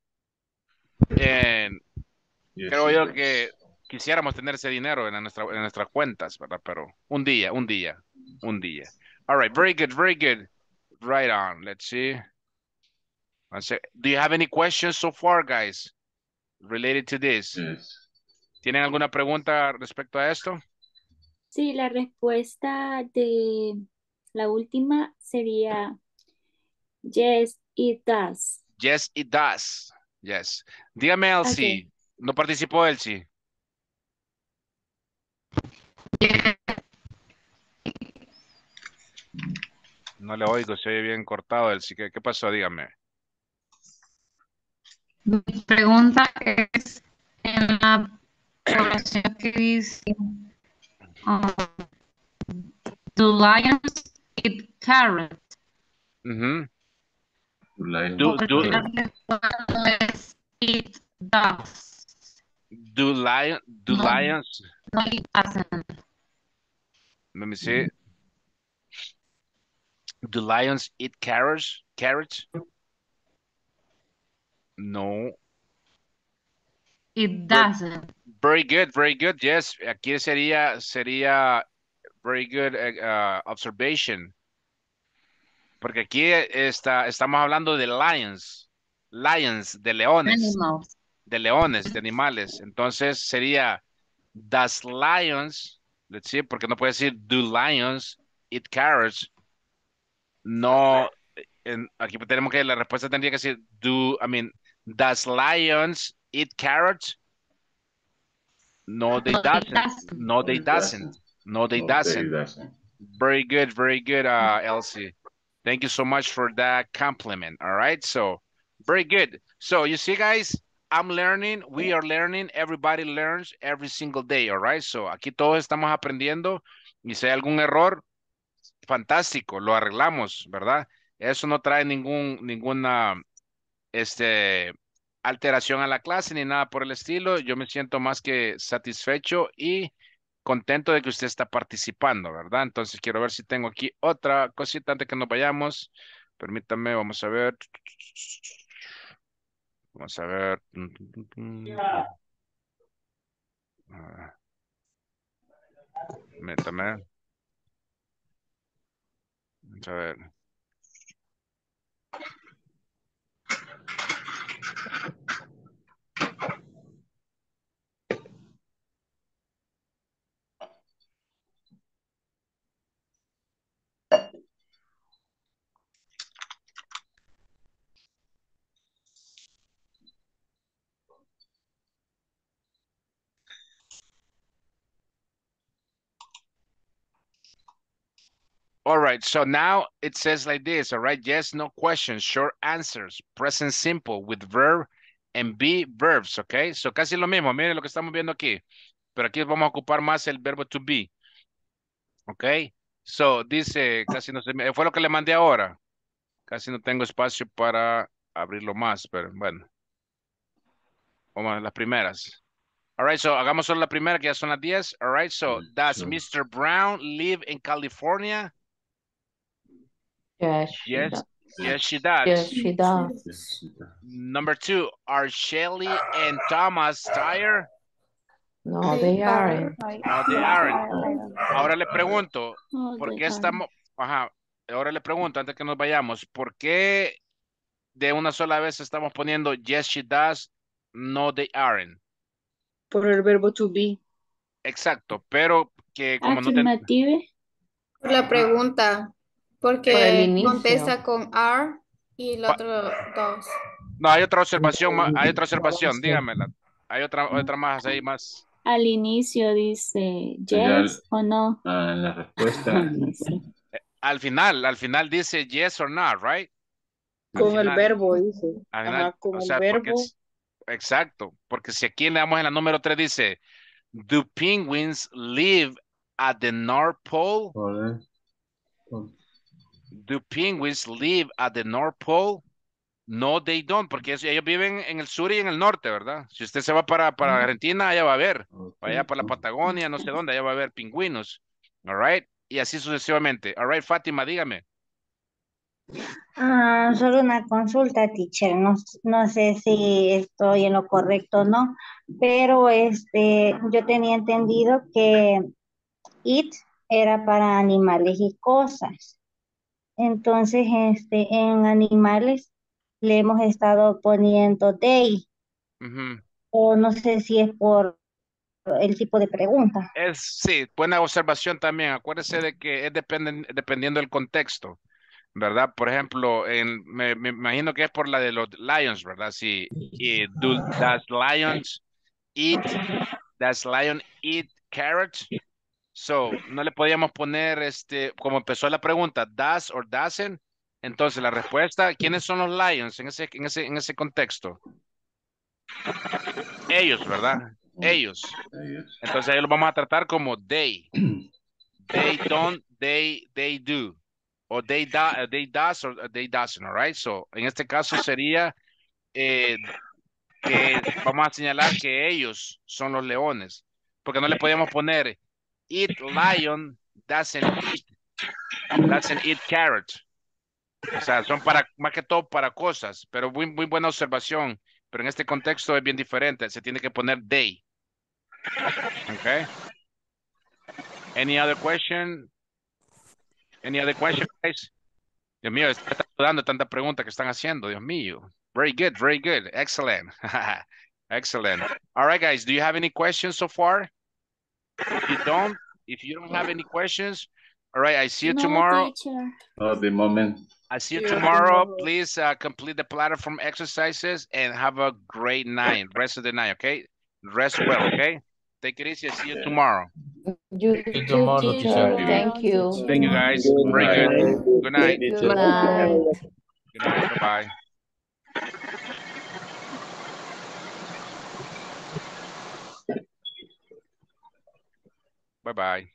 Yes,
creo yo que quisiéramos tener ese dinero en, nuestra, en nuestras cuentas, ¿verdad? Pero un día, un día, un día. All right, very good, very good. Right on. Let's see. One sec. Do you have any questions so far, guys, related to this?
Yes.
¿Tienen alguna pregunta respecto a esto?
Sí, la respuesta de la última sería yes, it does.
Yes, it does. Yes. Dígame, Elsie. No participó Elsie. No le oigo, se oye bien cortado, Elsie. ¿Qué, qué pasó? Dígame.
Mi pregunta es en la oración que dice um, Do lions eat carrots?
Ujú.
Do,
do,
Let's eat dogs.
do, lion, do
No.
lions,
No, it doesn't.
let me see. Do lions eat carrots? Carrots? No.
It doesn't.
Very good, very good. Yes, aquí sería, sería very good eh, uh, observation. Porque aquí está, estamos hablando de lions, lions, de leones,
Animals.
de leones, de animales. Entonces sería, does lions, let's see, porque no puede decir, do lions eat carrots? No, en- aquí tenemos que, la respuesta tendría que decir, do, I mean, does lions eat carrots? No, they doesn't. No, they doesn't. No, they doesn't. Very good, very good, uh, Elsie. Thank you so much for that compliment. All right, so very good. So you see, guys, I'm learning, we are learning, everybody learns every single day. All right, so aquí todos estamos aprendiendo y si hay algún error, fantástico, lo arreglamos, ¿verdad? Eso no trae ningún, ninguna, este, alteración a la clase ni nada por el estilo. Yo me siento más que satisfecho y contento de que usted está participando, ¿verdad? Entonces quiero ver si tengo aquí otra cosita antes que nos vayamos. Permítame, vamos a ver. Vamos a ver. Ah. Permítame. That's it. All right, so now it says like this, all right? Yes, no questions, short answers, present simple with verb and be verbs, okay? So casi lo mismo, miren lo que estamos viendo aquí. Pero aquí vamos a ocupar más el verbo to be. Okay? So dice, casi no se me, fue lo que le mandé ahora. Casi no tengo espacio para abrirlo más, pero bueno. Vamos a las primeras. All right, so hagamos solo la primera, que ya son las 10. All right, so mm, does Mr. Brown live in California?
Yes, she
Yes,
does.
yes, she does.
Yes, she does.
Number two, are Shelly and Thomas tired?
No, they aren't.
No, they aren't. Ahora le pregunto, ¿por qué estamos, ajá, ahora le pregunto antes que nos vayamos, ¿por qué de una sola vez estamos poniendo yes, she does, no, they aren't?
Por el verbo to be.
Exacto, pero que como no ten-
Afirmative.
Por la pregunta, porque contesta con are y el otro dos.
No, hay otra observación, hay otra observación, dígamela. Hay otra, otra más ahí más.
Al inicio dice yes o no.
Ah, la respuesta.
Al final, al final dice yes or not, right? Al
Con el verbo, dice.
Al
Ajá,
final,
con
o
el
sea,
verbo.
exacto, porque si aquí le damos en la número 3 dice, do penguins live at the North Pole?
Joder.
Do penguins live at the North Pole? No, they don't, porque ellos viven en el sur y en el norte, ¿verdad? Si usted se va para, para Argentina, allá va a ver. Allá para la Patagonia, no sé dónde, allá va a haber pingüinos. All right? Y así sucesivamente. All right, Fátima, dígame.
Ah, solo una consulta, teacher. No, no sé si estoy en lo correcto o no, pero este, yo tenía entendido que it era para animales y cosas. Entonces, este, en animales le hemos estado poniendo
Ujú.
o no sé si es por el tipo de pregunta.
Es, sí, buena observación también. Acuérdese de que es dependen- dependiendo del contexto. ¿verdad? Por ejemplo, en, me, me imagino que es por la de los lions, ¿verdad? Sí. Y do, does lions eat, does lion eat carrots? So, no le podíamos poner, este, como empezó la pregunta, does or doesn't. Entonces, la respuesta, ¿quiénes son los lions en ese, en ese, en ese contexto? Ellos, ¿verdad? Ellos. Entonces, ahí lo vamos a tratar como they. They don't, they, they do. O they, do, they does or they doesn't, all right? So, en este caso sería eh, que vamos a señalar que ellos son los leones. Porque no le podíamos poner eat lion doesn't eat, doesn't eat carrot. O sea, son para, más que todo para cosas, pero muy, muy buena observación. Pero en este contexto es bien diferente. Se tiene que poner they. Okay. Any other question? Any other question, guys? Dios mío, está dando tanta pregunta que están haciendo. Dios mío. Very good, very good. Excellent. Excellent. All right, guys. Do you have any questions so far? If you don't, if you don't have any questions, all right, I see you
No,
tomorrow.
teacher.
Not the moment.
I see you
See
tomorrow.
tomorrow.
Please uh, complete the platform exercises and have a great night, rest of the night, okay? Rest well, okay? Take it easy. See you tomorrow.
You
See you tomorrow,
teacher.
teacher.
Thank you.
Thank you, guys. Very good. Good night.
Good night.
Good night. Bye-bye. Bye bye.